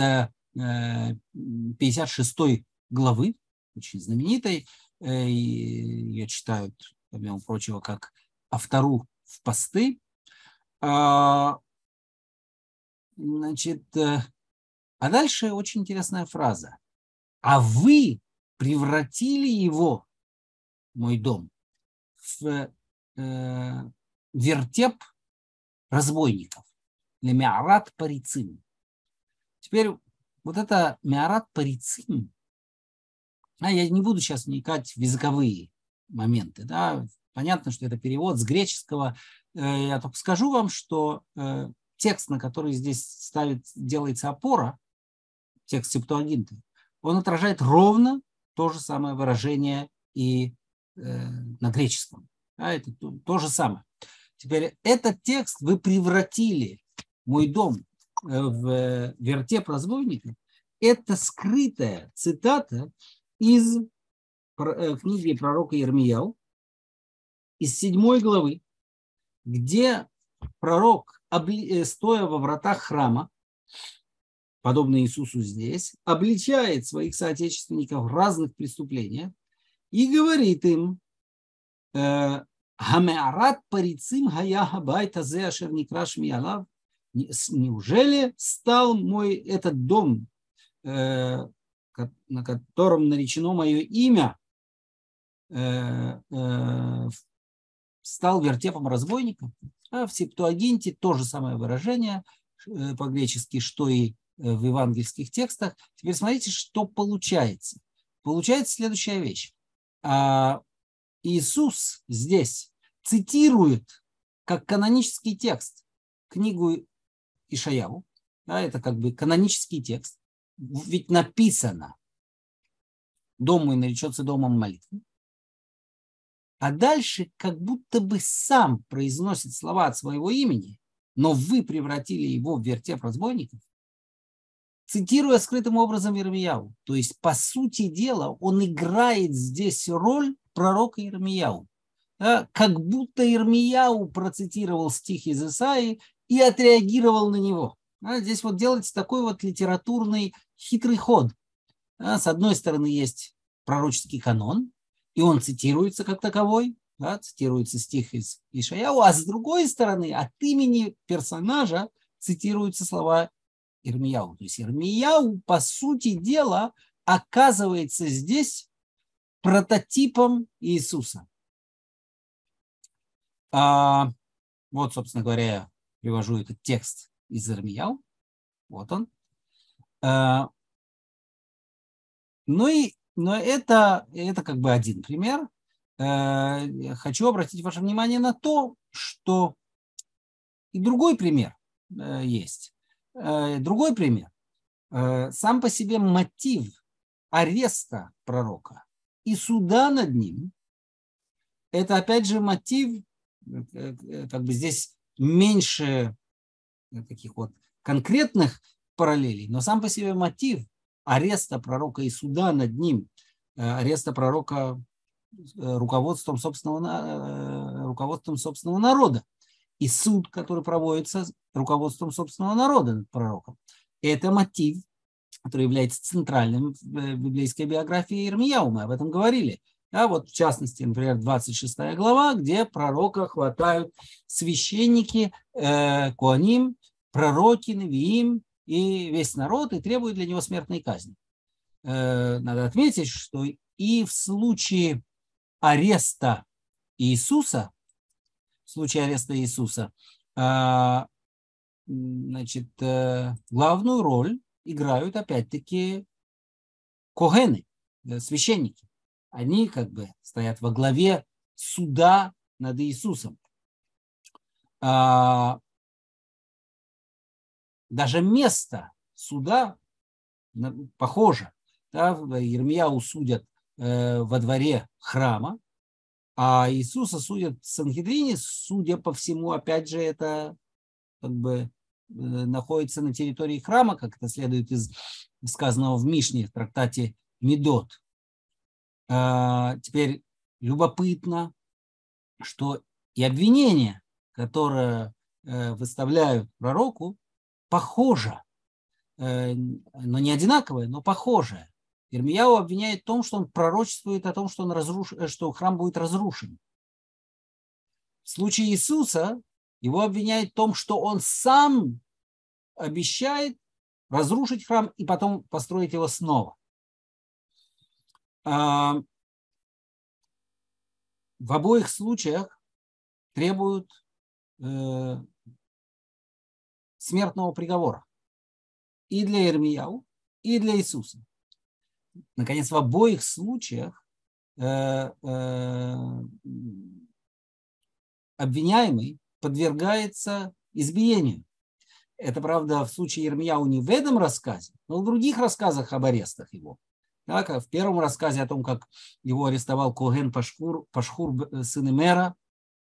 Speaker 1: 56 э, главы, очень знаменитой. Э, ее читают, помимо прочего, как автору в посты. А, значит, э, а дальше очень интересная фраза. А вы превратили его, мой дом, в э, вертеп разбойников, или миарат парицим. Теперь вот это миарат парицим, а я не буду сейчас вникать в языковые моменты, да, понятно, что это перевод с греческого, э, я только скажу вам, что э, текст, на который здесь ставит, делается опора, текст Септуагинты, он отражает ровно то же самое выражение и э, на греческом. А это то, то же самое. Теперь этот текст вы превратили, мой дом, э, в вертеп разбойников. Это скрытая цитата из э, книги пророка Ермияу, из седьмой главы, где пророк, э, стоя во вратах храма, подобно Иисусу здесь, обличает своих соотечественников в разных преступлениях и говорит им, э, Хамеарат парицим хая байта зе ашер никраш миалав. Неужели стал мой этот дом, э, на котором наречено мое имя, э, стал вертепом разбойников? А в Септуагинте то же самое выражение по-гречески, что и Э, в евангельских текстах. Теперь смотрите, что получается. Получается следующая вещь. А, Иисус здесь цитирует как канонический текст книгу Ишаяву. Да, это как бы канонический текст. Ведь написано «Дом мой наречется домом молитвы». А дальше как будто бы сам произносит слова от своего имени, но вы превратили его в вертеп разбойников цитируя скрытым образом Ирмияу. То есть, по сути дела, он играет здесь роль пророка Ирмияу. Да, как будто Ирмияу процитировал стих из Исаи и отреагировал на него. Да, здесь вот делается такой вот литературный хитрый ход. Да, с одной стороны есть пророческий канон, и он цитируется как таковой, да, цитируется стих из Ишаяу, а с другой стороны от имени персонажа цитируются слова Ирмияу. То есть Ирмияу, по сути дела, оказывается здесь прототипом Иисуса. А, вот, собственно говоря, я привожу этот текст из Ирмияу. Вот он. А, ну и, но это, это как бы один пример. А, хочу обратить ваше внимание на то, что и другой пример а, есть. А, другой пример. А, сам по себе мотив ареста пророка и суда над ним, это опять же мотив, э, как бы здесь меньше таких вот конкретных параллелей, но сам по себе мотив ареста пророка и суда над ним, э, ареста пророка э, руководством собственного, руководством собственного народа и суд, который проводится руководством собственного народа над пророком. Это мотив который является центральным в э, библейской биографии Ирмияу. Мы об этом говорили. Да, вот в частности, например, 26 глава, где пророка хватают священники, э, Куаним, пророки, Навиим и весь народ и требуют для него смертной казни. Э, надо отметить, что и в случае ареста Иисуса, в случае ареста Иисуса, э, значит, э, главную роль играют опять-таки когены, э, священники. Они как бы стоят во главе суда над Иисусом. А, даже место суда похоже. Да, Ермияу судят э, во дворе храма, а Иисуса судят в Санхедрине, судя по всему, опять же, это как бы Э, находится на территории храма, как это следует из сказанного в Мишне, в трактате Медот. А, теперь любопытно, что и обвинение, которое э, выставляют пророку, похоже, э, но не одинаковое, но похожее. Ирмияу обвиняет в том, что он пророчествует о том, что, он разруш... что храм будет разрушен. В случае Иисуса его обвиняют в том, что он сам обещает разрушить храм и потом построить его снова. В обоих случаях требуют э, смертного приговора и для Ирмияу, и для Иисуса. Наконец, в обоих случаях э, э, обвиняемый подвергается избиению. Это, правда, в случае Ермияу не в этом рассказе, но в других рассказах об арестах его. Так, в первом рассказе о том, как его арестовал Коген Пашхур, Пашхур э, сын Эмера,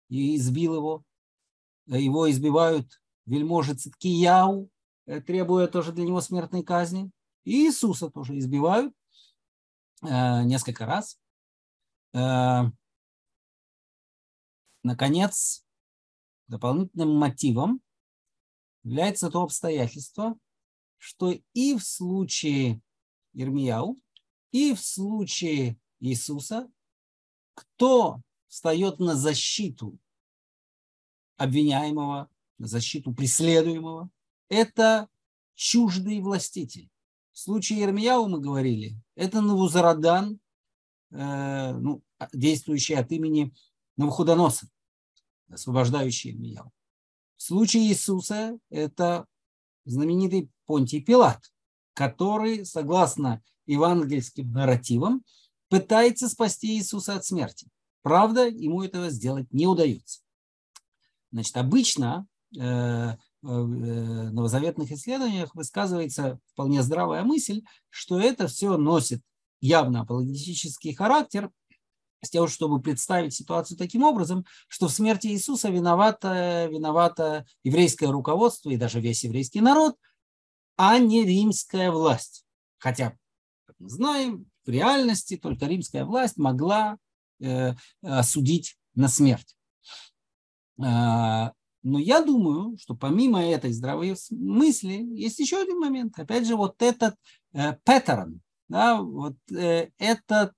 Speaker 1: и избил его. Его избивают вельможи Циткияу, требуя тоже для него смертной казни. И Иисуса тоже избивают э, несколько раз. Э, наконец, Дополнительным мотивом является то обстоятельство, что и в случае Ирмияу, и в случае Иисуса, кто встает на защиту обвиняемого, на защиту преследуемого, это чуждый властитель. В случае Ирмияу мы говорили, это Навузарадан, э, ну, действующий от имени Навуходоноса освобождающий Ирмияу. В случае Иисуса это знаменитый Понтий Пилат, который, согласно евангельским нарративам, пытается спасти Иисуса от смерти. Правда, ему этого сделать не удается. Значит, обычно э, новозаветных исследованиях высказывается вполне здравая мысль, что это все носит явно апологетический характер с тем, чтобы представить ситуацию таким образом, что в смерти Иисуса виновато, виновато еврейское руководство и даже весь еврейский народ, а не римская власть. Хотя, как мы знаем, в реальности только римская власть могла э, осудить на смерть. А, но я думаю, что помимо этой здравой мысли есть еще один момент. Опять же, вот этот э, паттерн, Да, вот э, это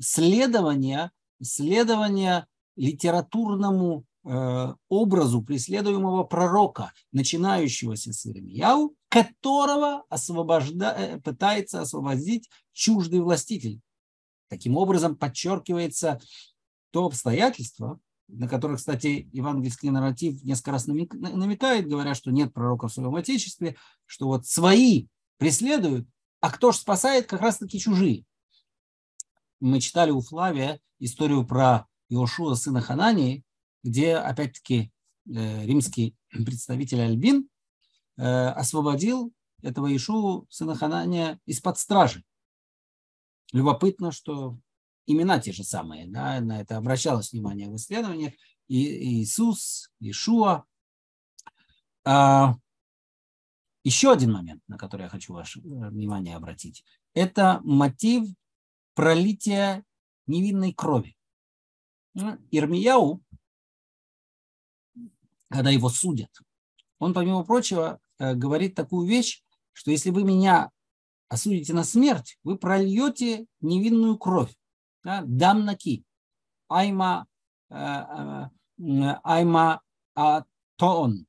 Speaker 1: следование, следование литературному э, образу преследуемого пророка, начинающегося с Ирмияу, которого освобожда... Э, пытается освободить чуждый властитель. Таким образом подчеркивается то обстоятельство, на которое, кстати, евангельский нарратив несколько раз намекает, говоря, что нет пророка в своем отечестве, что вот свои преследуют, а кто же спасает, как раз-таки чужие. Мы читали у Флавия историю про Иошуа, сына Ханании, где, опять-таки, э, римский представитель Альбин э, освободил этого Иешуа, сына Ханания, из-под стражи. Любопытно, что имена те же самые, да, на это обращалось внимание в исследованиях. И, Иисус, Иешуа. А, еще один момент, на который я хочу ваше э, внимание обратить, это мотив пролития невинной крови. Ирмияу, когда его судят, он, помимо прочего, э, говорит такую вещь, что если вы меня осудите на смерть, вы прольете невинную кровь. Да? Дамнаки. Айма, э, э, айма атон.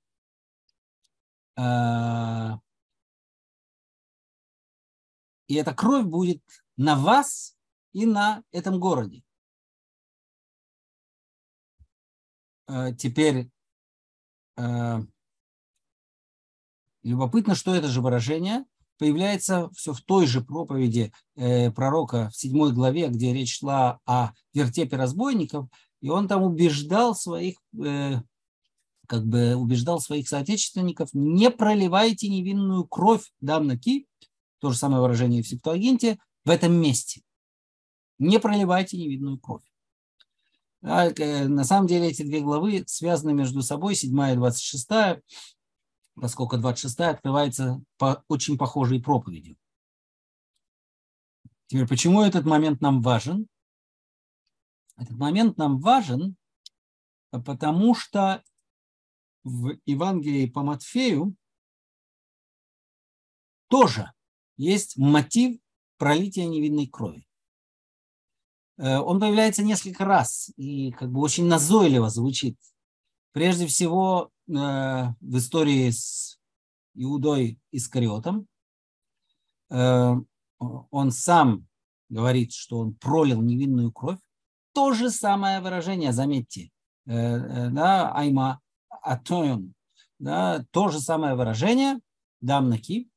Speaker 1: И эта кровь будет на вас и на этом городе. Э, теперь э, любопытно, что это же выражение появляется все в той же проповеди э, пророка в седьмой главе, где речь шла о вертепе разбойников, и он там убеждал своих, как бы убеждал своих соотечественников, не проливайте невинную кровь дамнаки, то же самое выражение в Септуагинте, в этом месте. Не проливайте невинную кровь. А, э, на самом деле эти две главы связаны между собой, 7 и 26, поскольку 26 открывается по очень похожей проповеди. Теперь, почему этот момент нам важен? Этот момент нам важен, потому что в Евангелии по Матфею тоже есть мотив пролития невинной крови. Э, он появляется несколько раз и как бы очень назойливо звучит. Прежде всего э, в истории с Иудой Искариотом. Э, он сам говорит, что он пролил невинную кровь. То же самое выражение, заметьте, да, айма атоен, да, то же самое выражение, дамнаки.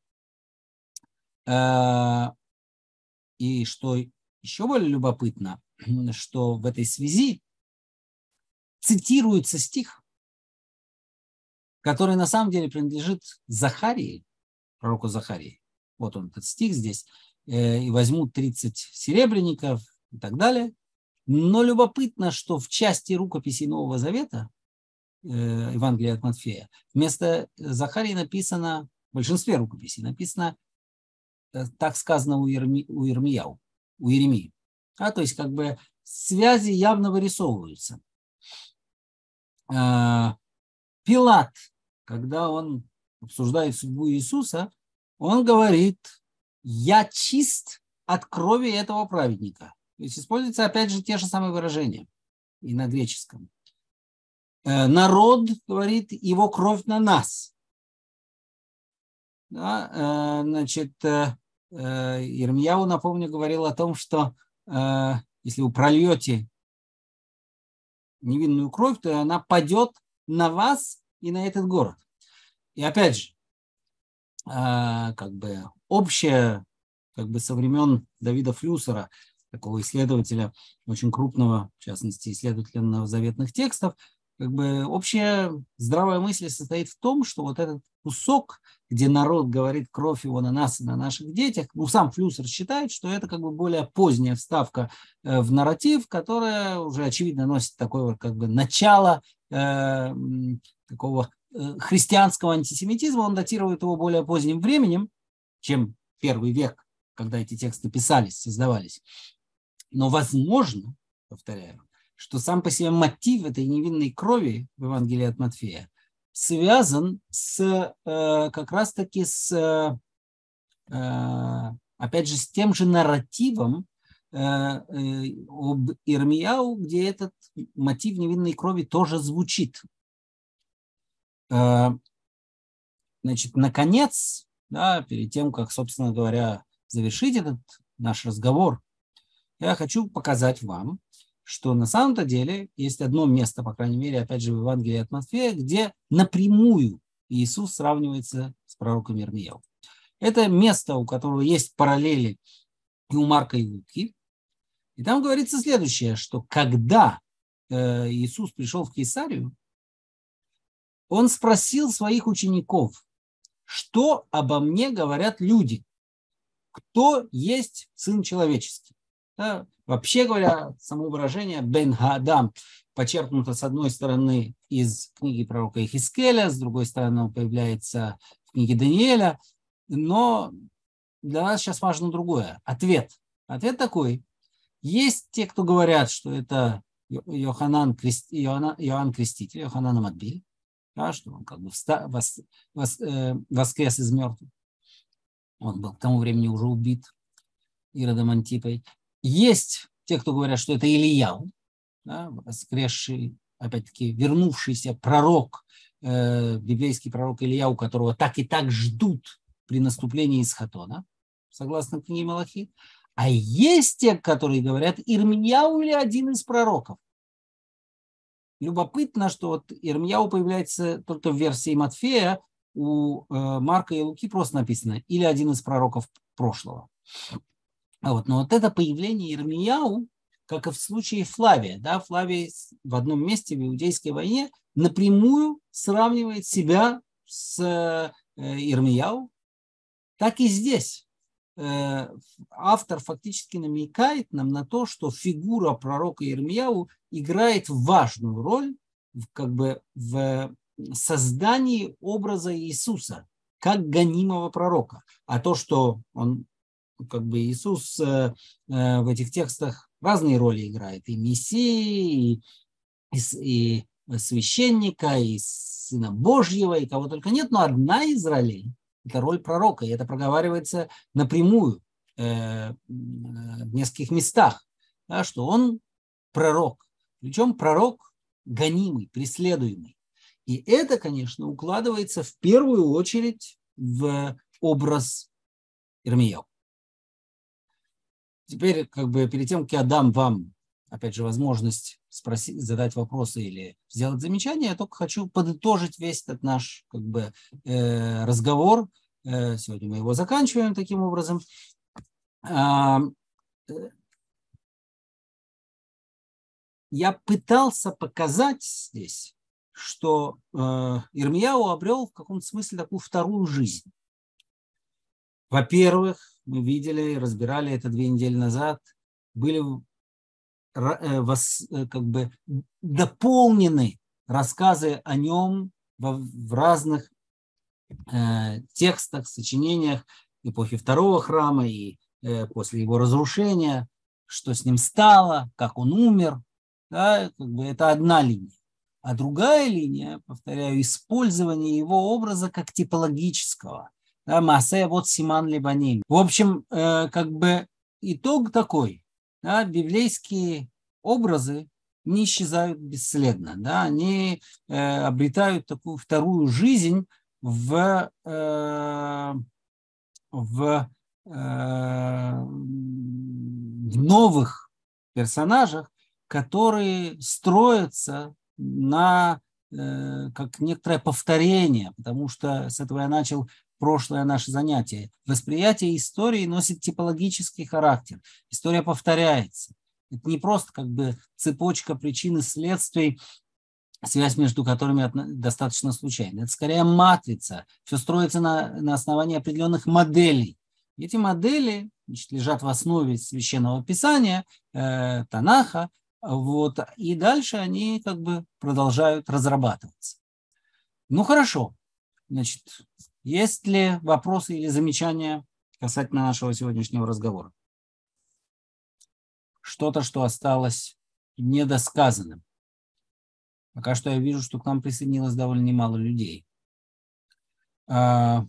Speaker 1: И что еще более любопытно, что в этой связи цитируется стих, который на самом деле принадлежит Захарии, пророку Захарии. Вот он, этот стих здесь. Э, и возьмут 30 серебряников и так далее. Но любопытно, что в части рукописи Нового Завета, э, Евангелия от Матфея, вместо Захарии написано, в большинстве рукописей написано, э, так сказано у, Ирми, у Ирмияу у Иеремии. А, то есть как бы связи явно вырисовываются. Пилат, когда он обсуждает судьбу Иисуса, он говорит, я чист от крови этого праведника. То есть используются опять же те же самые выражения и на греческом. Э, народ говорит, его кровь на нас. Да, э, значит, э, Ермияу, напомню, говорил о том, что э, если вы прольете невинную кровь, то она падет на вас и на этот город. И опять же, э, как бы общее, как бы со времен Давида Флюсера, такого исследователя, очень крупного, в частности, исследователя новозаветных текстов, как бы общая здравая мысль состоит в том, что вот этот кусок, где народ говорит кровь его на нас и на наших детях, ну, сам Флюсер считает, что это как бы более поздняя вставка э, в нарратив, которая уже очевидно носит такое как бы начало э, такого э, христианского антисемитизма. Он датирует его более поздним временем, чем первый век, когда эти тексты писались, создавались. Но возможно, повторяю, что сам по себе мотив этой невинной крови в Евангелии от Матфея связан с, э, как раз-таки с э, опять же, с тем же нарративом об Ирмияу, где этот мотив невинной крови тоже звучит. Э, значит, наконец, да, перед тем, как, собственно говоря, завершить этот наш разговор, я хочу показать вам, что на самом-то деле есть одно место, по крайней мере, опять же, в Евангелии от Матфея, где напрямую Иисус сравнивается с пророком Ирмияу. Это место, у которого есть параллели и у Марка, и у Луки. И там говорится следующее, что когда э, Иисус пришел в Кейсарию, он спросил своих учеников, что обо мне говорят люди, кто есть Сын Человеческий. Да, вообще говоря, само выражение «бен Хаадам» почерпнуто с одной стороны из книги пророка Ихискеля, с другой стороны появляется в книге Даниэля, но для нас сейчас важно другое. Ответ. Ответ такой. Есть те, кто говорят, что это Йоханан, Иоанн, Иоанн Креститель, Йоханан Амадбиль, да, что он как бы вста, вос, вос, э, воскрес из мертвых. Он был к тому времени уже убит Иродом Антипой. Есть те, кто говорят, что это Ильяу, да, воскресший, опять-таки, вернувшийся пророк, э, библейский пророк у которого так и так ждут при наступлении из Хатона, согласно книге Малахи. А есть те, которые говорят, Ирмияу или один из пророков. Любопытно, что вот Ирмияу появляется только в версии Матфея, у э, Марка и Луки просто написано или один из пророков прошлого. А вот, но вот это появление Ирмияу, как и в случае Флавия, да, Флавий в одном месте в Иудейской войне напрямую сравнивает себя с э, Ирмияу, так и здесь э, автор фактически намекает нам на то, что фигура пророка Ирмияу играет важную роль как бы в создании образа Иисуса как гонимого пророка. А то, что он, как бы Иисус э, э, в этих текстах разные роли играет, и Мессии, и, и священника, и Сына Божьего, и кого только нет, но одна из ролей – это роль пророка, и это проговаривается напрямую э, в нескольких местах, да, что он пророк, причем пророк гонимый, преследуемый. И это, конечно, укладывается в первую очередь в образ Ирмияу. Теперь, как бы перед тем, как я дам вам, опять же, возможность спросить, задать вопросы или сделать замечания, я только хочу подытожить весь этот наш как бы, э, разговор. Э, сегодня мы его заканчиваем таким образом. Э, я пытался показать здесь, что э, Ирмияу обрел в каком-то смысле такую вторую жизнь. Во-первых, мы видели, разбирали это две недели назад, были как бы дополнены рассказы о нем в разных э, текстах, сочинениях эпохи второго храма и после его разрушения, что с ним стало, как он умер. Да, как бы это одна линия. А другая линия, повторяю, использование его образа как типологического – да, Масея вот Симан Либаним. В общем, э, как бы итог такой, да, библейские образы не исчезают бесследно, да, они э, обретают такую вторую жизнь в, э, в, э, в новых персонажах, которые строятся на э, как некоторое повторение, потому что с этого я начал прошлое наше занятие. Восприятие истории носит типологический характер. История повторяется. Это не просто как бы цепочка причин и следствий, связь между которыми достаточно случайна. Это скорее матрица. Все строится на, на основании определенных моделей. Эти модели значит, лежат в основе священного писания, э, Танаха, вот, и дальше они как бы продолжают разрабатываться. Ну хорошо, значит, есть ли вопросы или замечания касательно нашего сегодняшнего разговора? Что-то, что осталось недосказанным. Пока что я вижу, что к нам присоединилось довольно немало людей. А,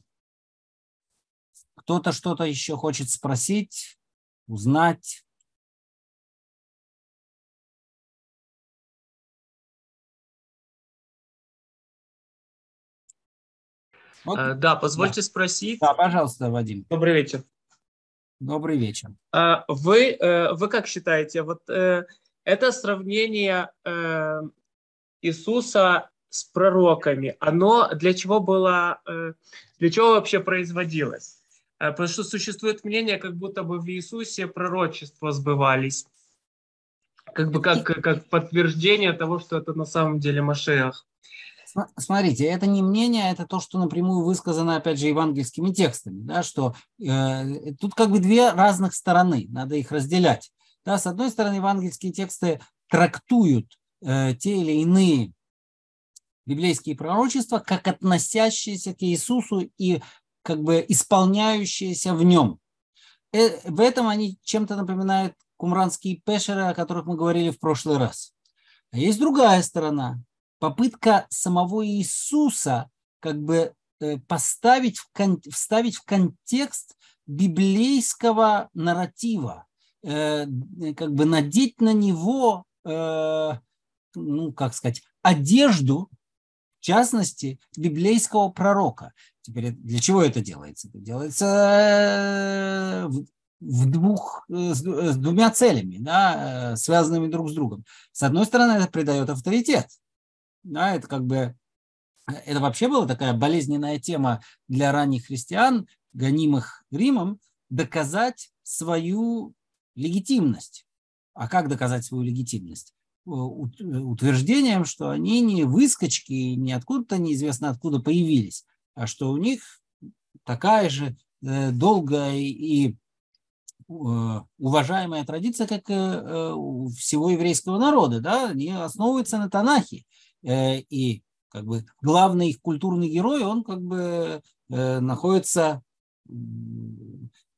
Speaker 1: Кто-то что-то еще хочет спросить, узнать?
Speaker 4: Вот. Э, да, позвольте да. спросить.
Speaker 1: Да, пожалуйста, Вадим.
Speaker 4: Добрый вечер.
Speaker 1: Добрый вечер.
Speaker 4: Э, вы, э, вы как считаете, вот это сравнение Иисуса с пророками, оно для чего было, для чего вообще производилось? Потому что существует мнение, как будто бы в Иисусе пророчества сбывались, как бы как, как подтверждение того, что это на самом деле Машех.
Speaker 1: Смотрите, это не мнение, это то, что напрямую высказано, опять же, евангельскими текстами, да, что э, тут как бы две разных стороны, надо их разделять. Да, с одной стороны, евангельские тексты трактуют э, те или иные библейские пророчества как относящиеся к Иисусу и как бы исполняющиеся в нем. Э, в этом они чем-то напоминают кумранские пешеры, о которых мы говорили в прошлый раз. А есть другая сторона, попытка самого Иисуса как бы э, поставить в, вставить в контекст библейского нарратива, э, как бы надеть на него, э, ну, как сказать, одежду, в частности, библейского пророка. Теперь для чего это делается? Это делается в, двух, с двумя целями, да, связанными друг с другом. С одной стороны, это придает авторитет – да, это как бы это вообще была такая болезненная тема для ранних христиан, гонимых Римом, доказать свою легитимность. А как доказать свою легитимность? Утверждением, что они не выскочки, не откуда-то неизвестно откуда появились, а что у них такая же э, долгая и э, уважаемая традиция, как э, всего еврейского народа. Да? Они основываются на Танахе. Э, и как бы главный их культурный герой, он как бы э, находится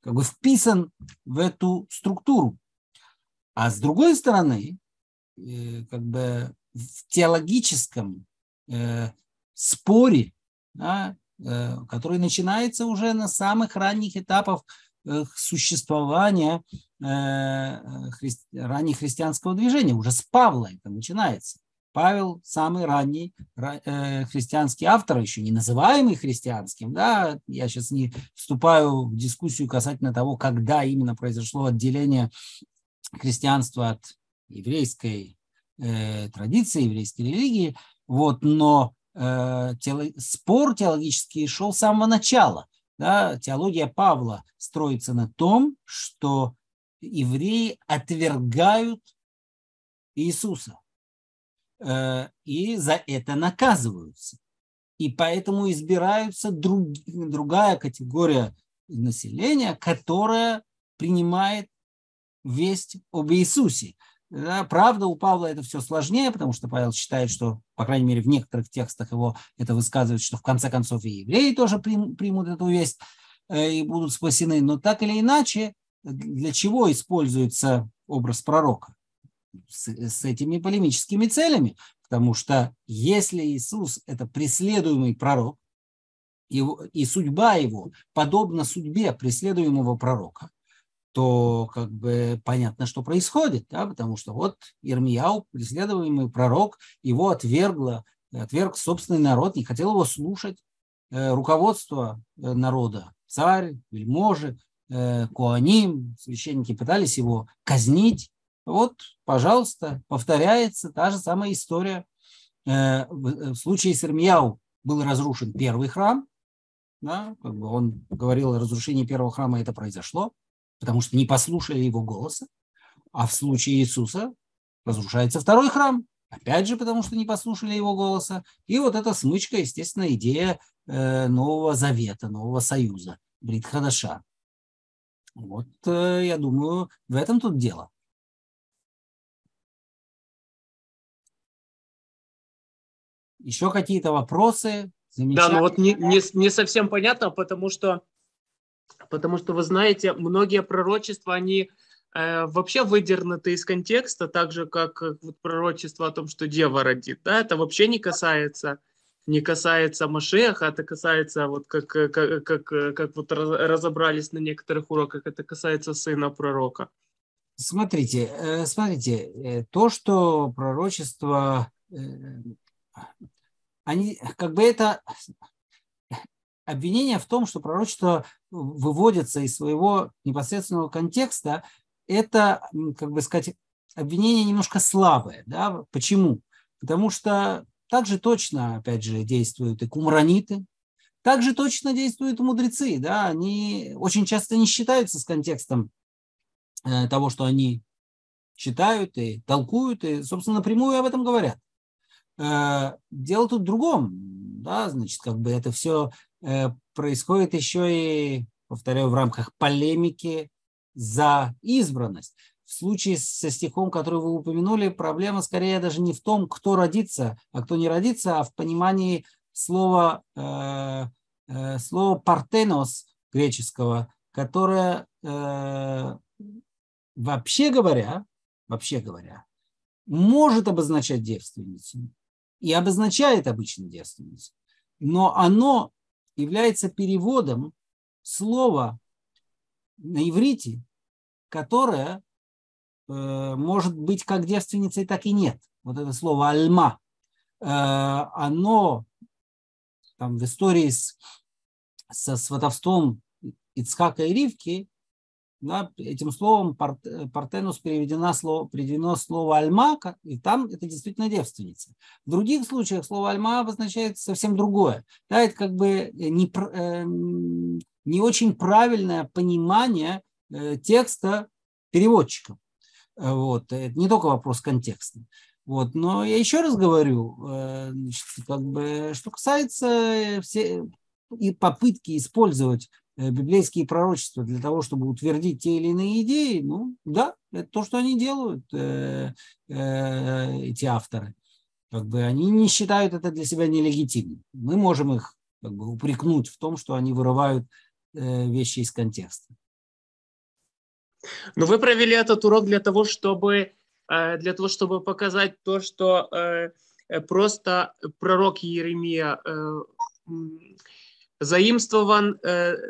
Speaker 1: как бы вписан в эту структуру. А с другой стороны, э, как бы в теологическом споре, да, который начинается уже на самых ранних этапах существования раннего христианского движения, уже с Павла это начинается. Павел самый ранний э, христианский автор, еще не называемый христианским, да, я сейчас не вступаю в дискуссию касательно того, когда именно произошло отделение христианства от еврейской э, традиции, еврейской религии, вот, но э, тело, спор теологический шел с самого начала. Да, теология Павла строится на том, что евреи отвергают Иисуса. Э, и за это наказываются. И поэтому избираются друг, другая категория населения, которая принимает весть об Иисусе. Да, правда, у Павла это все сложнее, потому что Павел считает, что, по крайней мере, в некоторых текстах его это высказывает, что в конце концов и евреи тоже примут эту весть э, и будут спасены. Но так или иначе, для чего используется образ пророка? С, с этими полемическими целями, потому что если Иисус – это преследуемый пророк, и, и судьба его подобна судьбе преследуемого пророка, то как бы понятно, что происходит, да, потому что вот Ирмияу, преследуемый пророк, его отвергло, отверг собственный народ, не хотел его слушать, э, руководство э, народа, царь, вельможи, э, Куаним, священники пытались его казнить, вот, пожалуйста, повторяется та же самая история. Э, в случае с Ирмияу был разрушен первый храм, да, как бы он говорил о разрушении первого храма, это произошло, потому что не послушали его голоса. А в случае Иисуса разрушается второй храм, опять же, потому что не послушали его голоса. И вот эта смычка, естественно, идея э, Нового Завета, Нового Союза, Брит Хадаша. Вот, э, я думаю, в этом тут дело. Еще какие-то вопросы?
Speaker 4: Да, ну вот не, не, не совсем понятно, потому что, потому что вы знаете, многие пророчества, они э, вообще выдернуты из контекста, так же, как вот пророчество о том, что дева родит. Да, это вообще не касается не касается Машеха, это касается, вот как, как, как, как вот разобрались на некоторых уроках, это касается сына пророка.
Speaker 1: Смотрите, э, смотрите, э, то, что пророчество, э, они, как бы это обвинение в том, что пророчество выводится из своего непосредственного контекста, это, как бы сказать, обвинение немножко слабое. Да? Почему? Потому что также точно, опять же, действуют и кумраниты, также точно действуют мудрецы. Да? Они очень часто не считаются с контекстом э, того, что они читают и толкуют, и, собственно, напрямую об этом говорят. Э, дело тут в другом. Да? Значит, как бы это все э, происходит еще и, повторяю, в рамках полемики за избранность в случае со стихом, который вы упомянули, проблема скорее даже не в том, кто родится, а кто не родится, а в понимании слова, э, э, слова «партенос» греческого, которое э, вообще говоря, вообще говоря, может обозначать девственницу и обозначает обычно девственницу, но оно является переводом слова на иврите, которое Э, может быть как девственницей, так и нет. Вот это слово «альма», э, оно там, в истории с, со сватовством Ицхака и Ривки, да, этим словом партенус переведено слово, переведено слово альма, и там это действительно девственница. В других случаях слово альма обозначает совсем другое. Да, это как бы не, э, не очень правильное понимание текста переводчиком. Э, вот. Это не только вопрос контекста. Вот. Но я еще раз говорю, э, значит, как бы, что касается все, и попытки использовать э, библейские пророчества для того, чтобы утвердить те или иные идеи, ну да, это то, что они делают, эти авторы. Как бы они не считают это для себя нелегитимным. Мы можем их как бы, упрекнуть в том, что они вырывают вещи из контекста.
Speaker 4: Но вы провели этот урок для того, чтобы, э, для того, чтобы показать то, что э, э, просто пророк Иеремия заимствован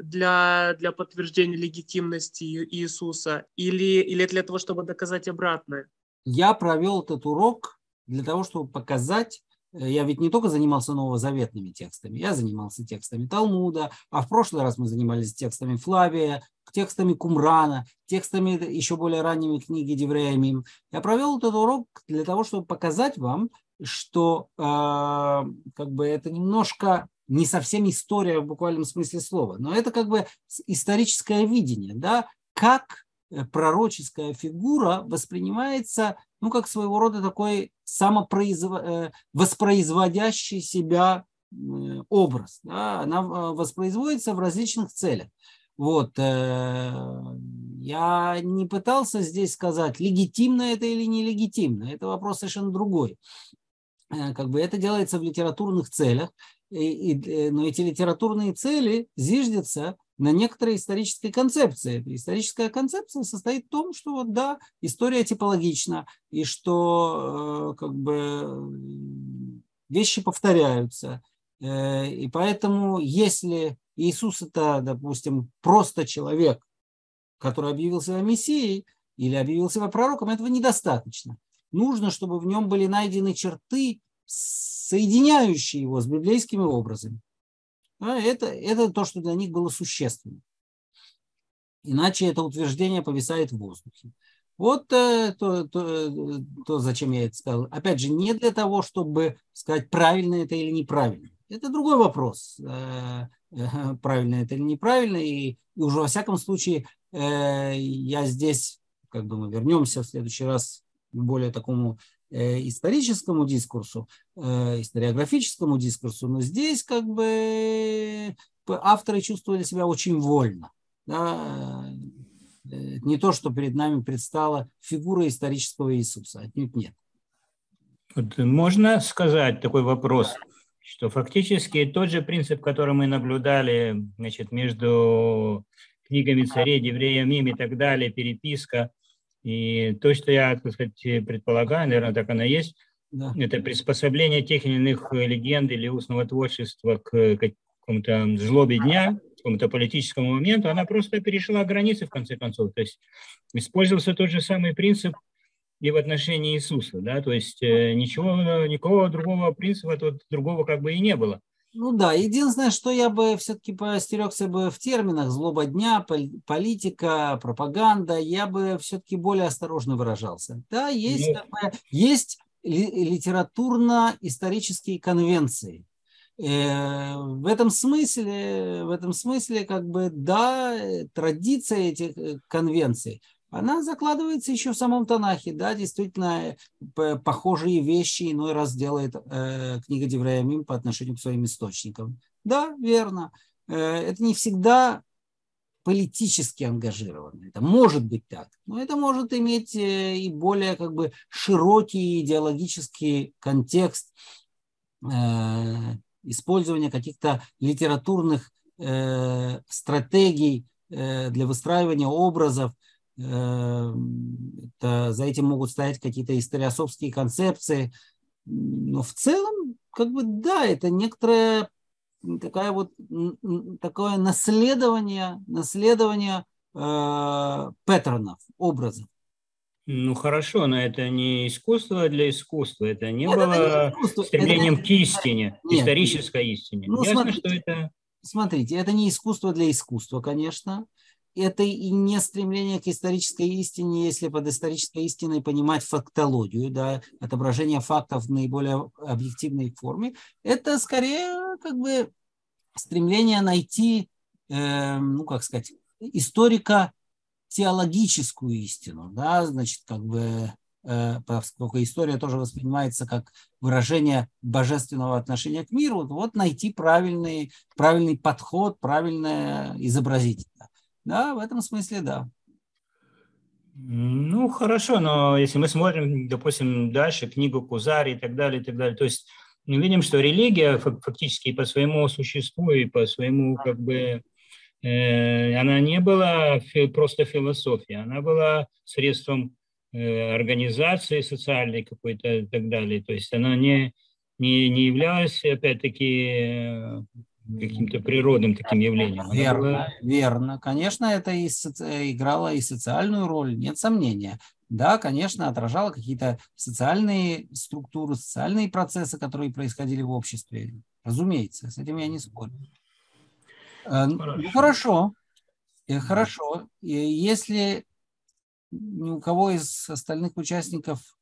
Speaker 4: для, для подтверждения легитимности Иисуса или, или для того, чтобы доказать обратное?
Speaker 1: Я провел этот урок для того, чтобы показать, я ведь не только занимался новозаветными текстами, я занимался текстами Талмуда, а в прошлый раз мы занимались текстами Флавия, текстами Кумрана, текстами еще более ранними книги Девреямим. Я провел этот урок для того, чтобы показать вам, что э, как бы это немножко не совсем история в буквальном смысле слова, но это как бы историческое видение, да, как э, пророческая фигура воспринимается, ну, как своего рода такой самопроизв... Э, воспроизводящий себя образ. Да? Она воспроизводится в различных целях. Вот, э, я не пытался здесь сказать, легитимно это или нелегитимно. Это вопрос совершенно другой. Э, как бы это делается в литературных целях, и, и, э, но эти литературные цели зиждятся на некоторой исторической концепции. Историческая концепция состоит в том, что вот да, история типологична, и что как бы вещи повторяются. И поэтому, если Иисус это, допустим, просто человек, который объявил себя Мессией или объявил себя пророком, этого недостаточно. Нужно, чтобы в нем были найдены черты, соединяющие его с библейскими образами. Это, это то, что для них было существенно. Иначе это утверждение повисает в воздухе. Вот э, то, то, то, зачем я это сказал. Опять же, не для того, чтобы сказать, правильно это или неправильно. Это другой вопрос. Э, правильно это или неправильно. И, и уже во всяком случае э, я здесь, как бы мы вернемся в следующий раз к более такому э, историческому дискурсу, э, историографическому дискурсу, но здесь как бы авторы чувствовали себя очень вольно. Да? Не то, что перед нами предстала фигура исторического Иисуса, отнюдь нет.
Speaker 3: Вот можно сказать такой вопрос – что фактически тот же принцип, который мы наблюдали значит, между книгами царей, евреем им и так далее, переписка, и то, что я, так сказать, предполагаю, наверное, так оно есть, да. это приспособление тех или иных легенд или устного творчества к какому-то злобе дня, какому-то политическому моменту, она просто перешла границы в конце концов. То есть использовался тот же самый принцип и в отношении Иисуса, да, то есть э, ничего, никакого другого принципа, тут другого как бы и не было.
Speaker 1: Ну да, единственное, что я бы все-таки постерегся бы в терминах злоба дня, политика, пропаганда, я бы все-таки более осторожно выражался. Да, есть, ну, есть литературно-исторические конвенции. Э, в этом смысле, в этом смысле, как бы, да, традиция этих э, конвенций – она закладывается еще в самом Танахе. Да, действительно, похожие вещи иной раз делает э, книга Девраямим по отношению к своим источникам. Да, верно. Э, это не всегда политически ангажировано. Это может быть так, но это может иметь э, и более как бы широкий идеологический контекст э, использования каких-то литературных э, стратегий э, для выстраивания образов, это, за этим могут стоять какие-то историосовские концепции. Но в целом, как бы, да, это некоторое такая вот, такое наследование, наследование э, паттернов, образов.
Speaker 3: Ну хорошо, но это не искусство для искусства, это не Нет, было это не стремлением это... к истине, Нет. исторической истине. Ну, Ясно, смотрите, что это...
Speaker 1: Смотрите, это не искусство для искусства, конечно это и не стремление к исторической истине, если под исторической истиной понимать фактологию, да, отображение фактов в наиболее объективной форме. Это скорее как бы стремление найти, э, ну как сказать, историка теологическую истину, да, значит, как бы, э, поскольку история тоже воспринимается как выражение божественного отношения к миру, вот найти правильный, правильный подход, правильное изобразить. Да, в этом смысле да.
Speaker 3: Ну, хорошо, но если мы смотрим, допустим, дальше книгу Кузари и так далее, и так далее, то есть мы видим, что религия фактически по своему существу и по своему как бы э, она не была просто философией, она была средством э, организации социальной какой-то и так далее. То есть она не, не, не являлась, опять-таки, каким-то природным таким явлением.
Speaker 1: Верно, была... верно. Конечно, это и соци... играло и социальную роль, нет сомнения. Да, конечно, отражало какие-то социальные структуры, социальные процессы, которые происходили в обществе. Разумеется, с этим я не спорю. Э, ну, хорошо. Ну, хорошо. Э, хорошо. Если ни у кого из остальных участников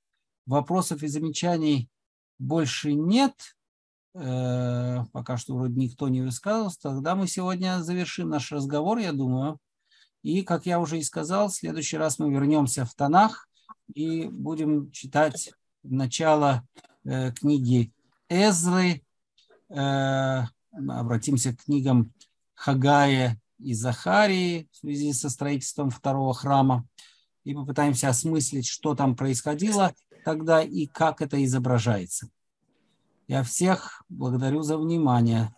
Speaker 1: вопросов и замечаний больше нет, пока что вроде никто не высказывался, тогда мы сегодня завершим наш разговор, я думаю. И, как я уже и сказал, в следующий раз мы вернемся в Танах и будем читать начало э, книги Эзры, э, обратимся к книгам Хагая и Захарии в связи со строительством второго храма и попытаемся осмыслить, что там происходило тогда и как это изображается. Я всех благодарю за внимание.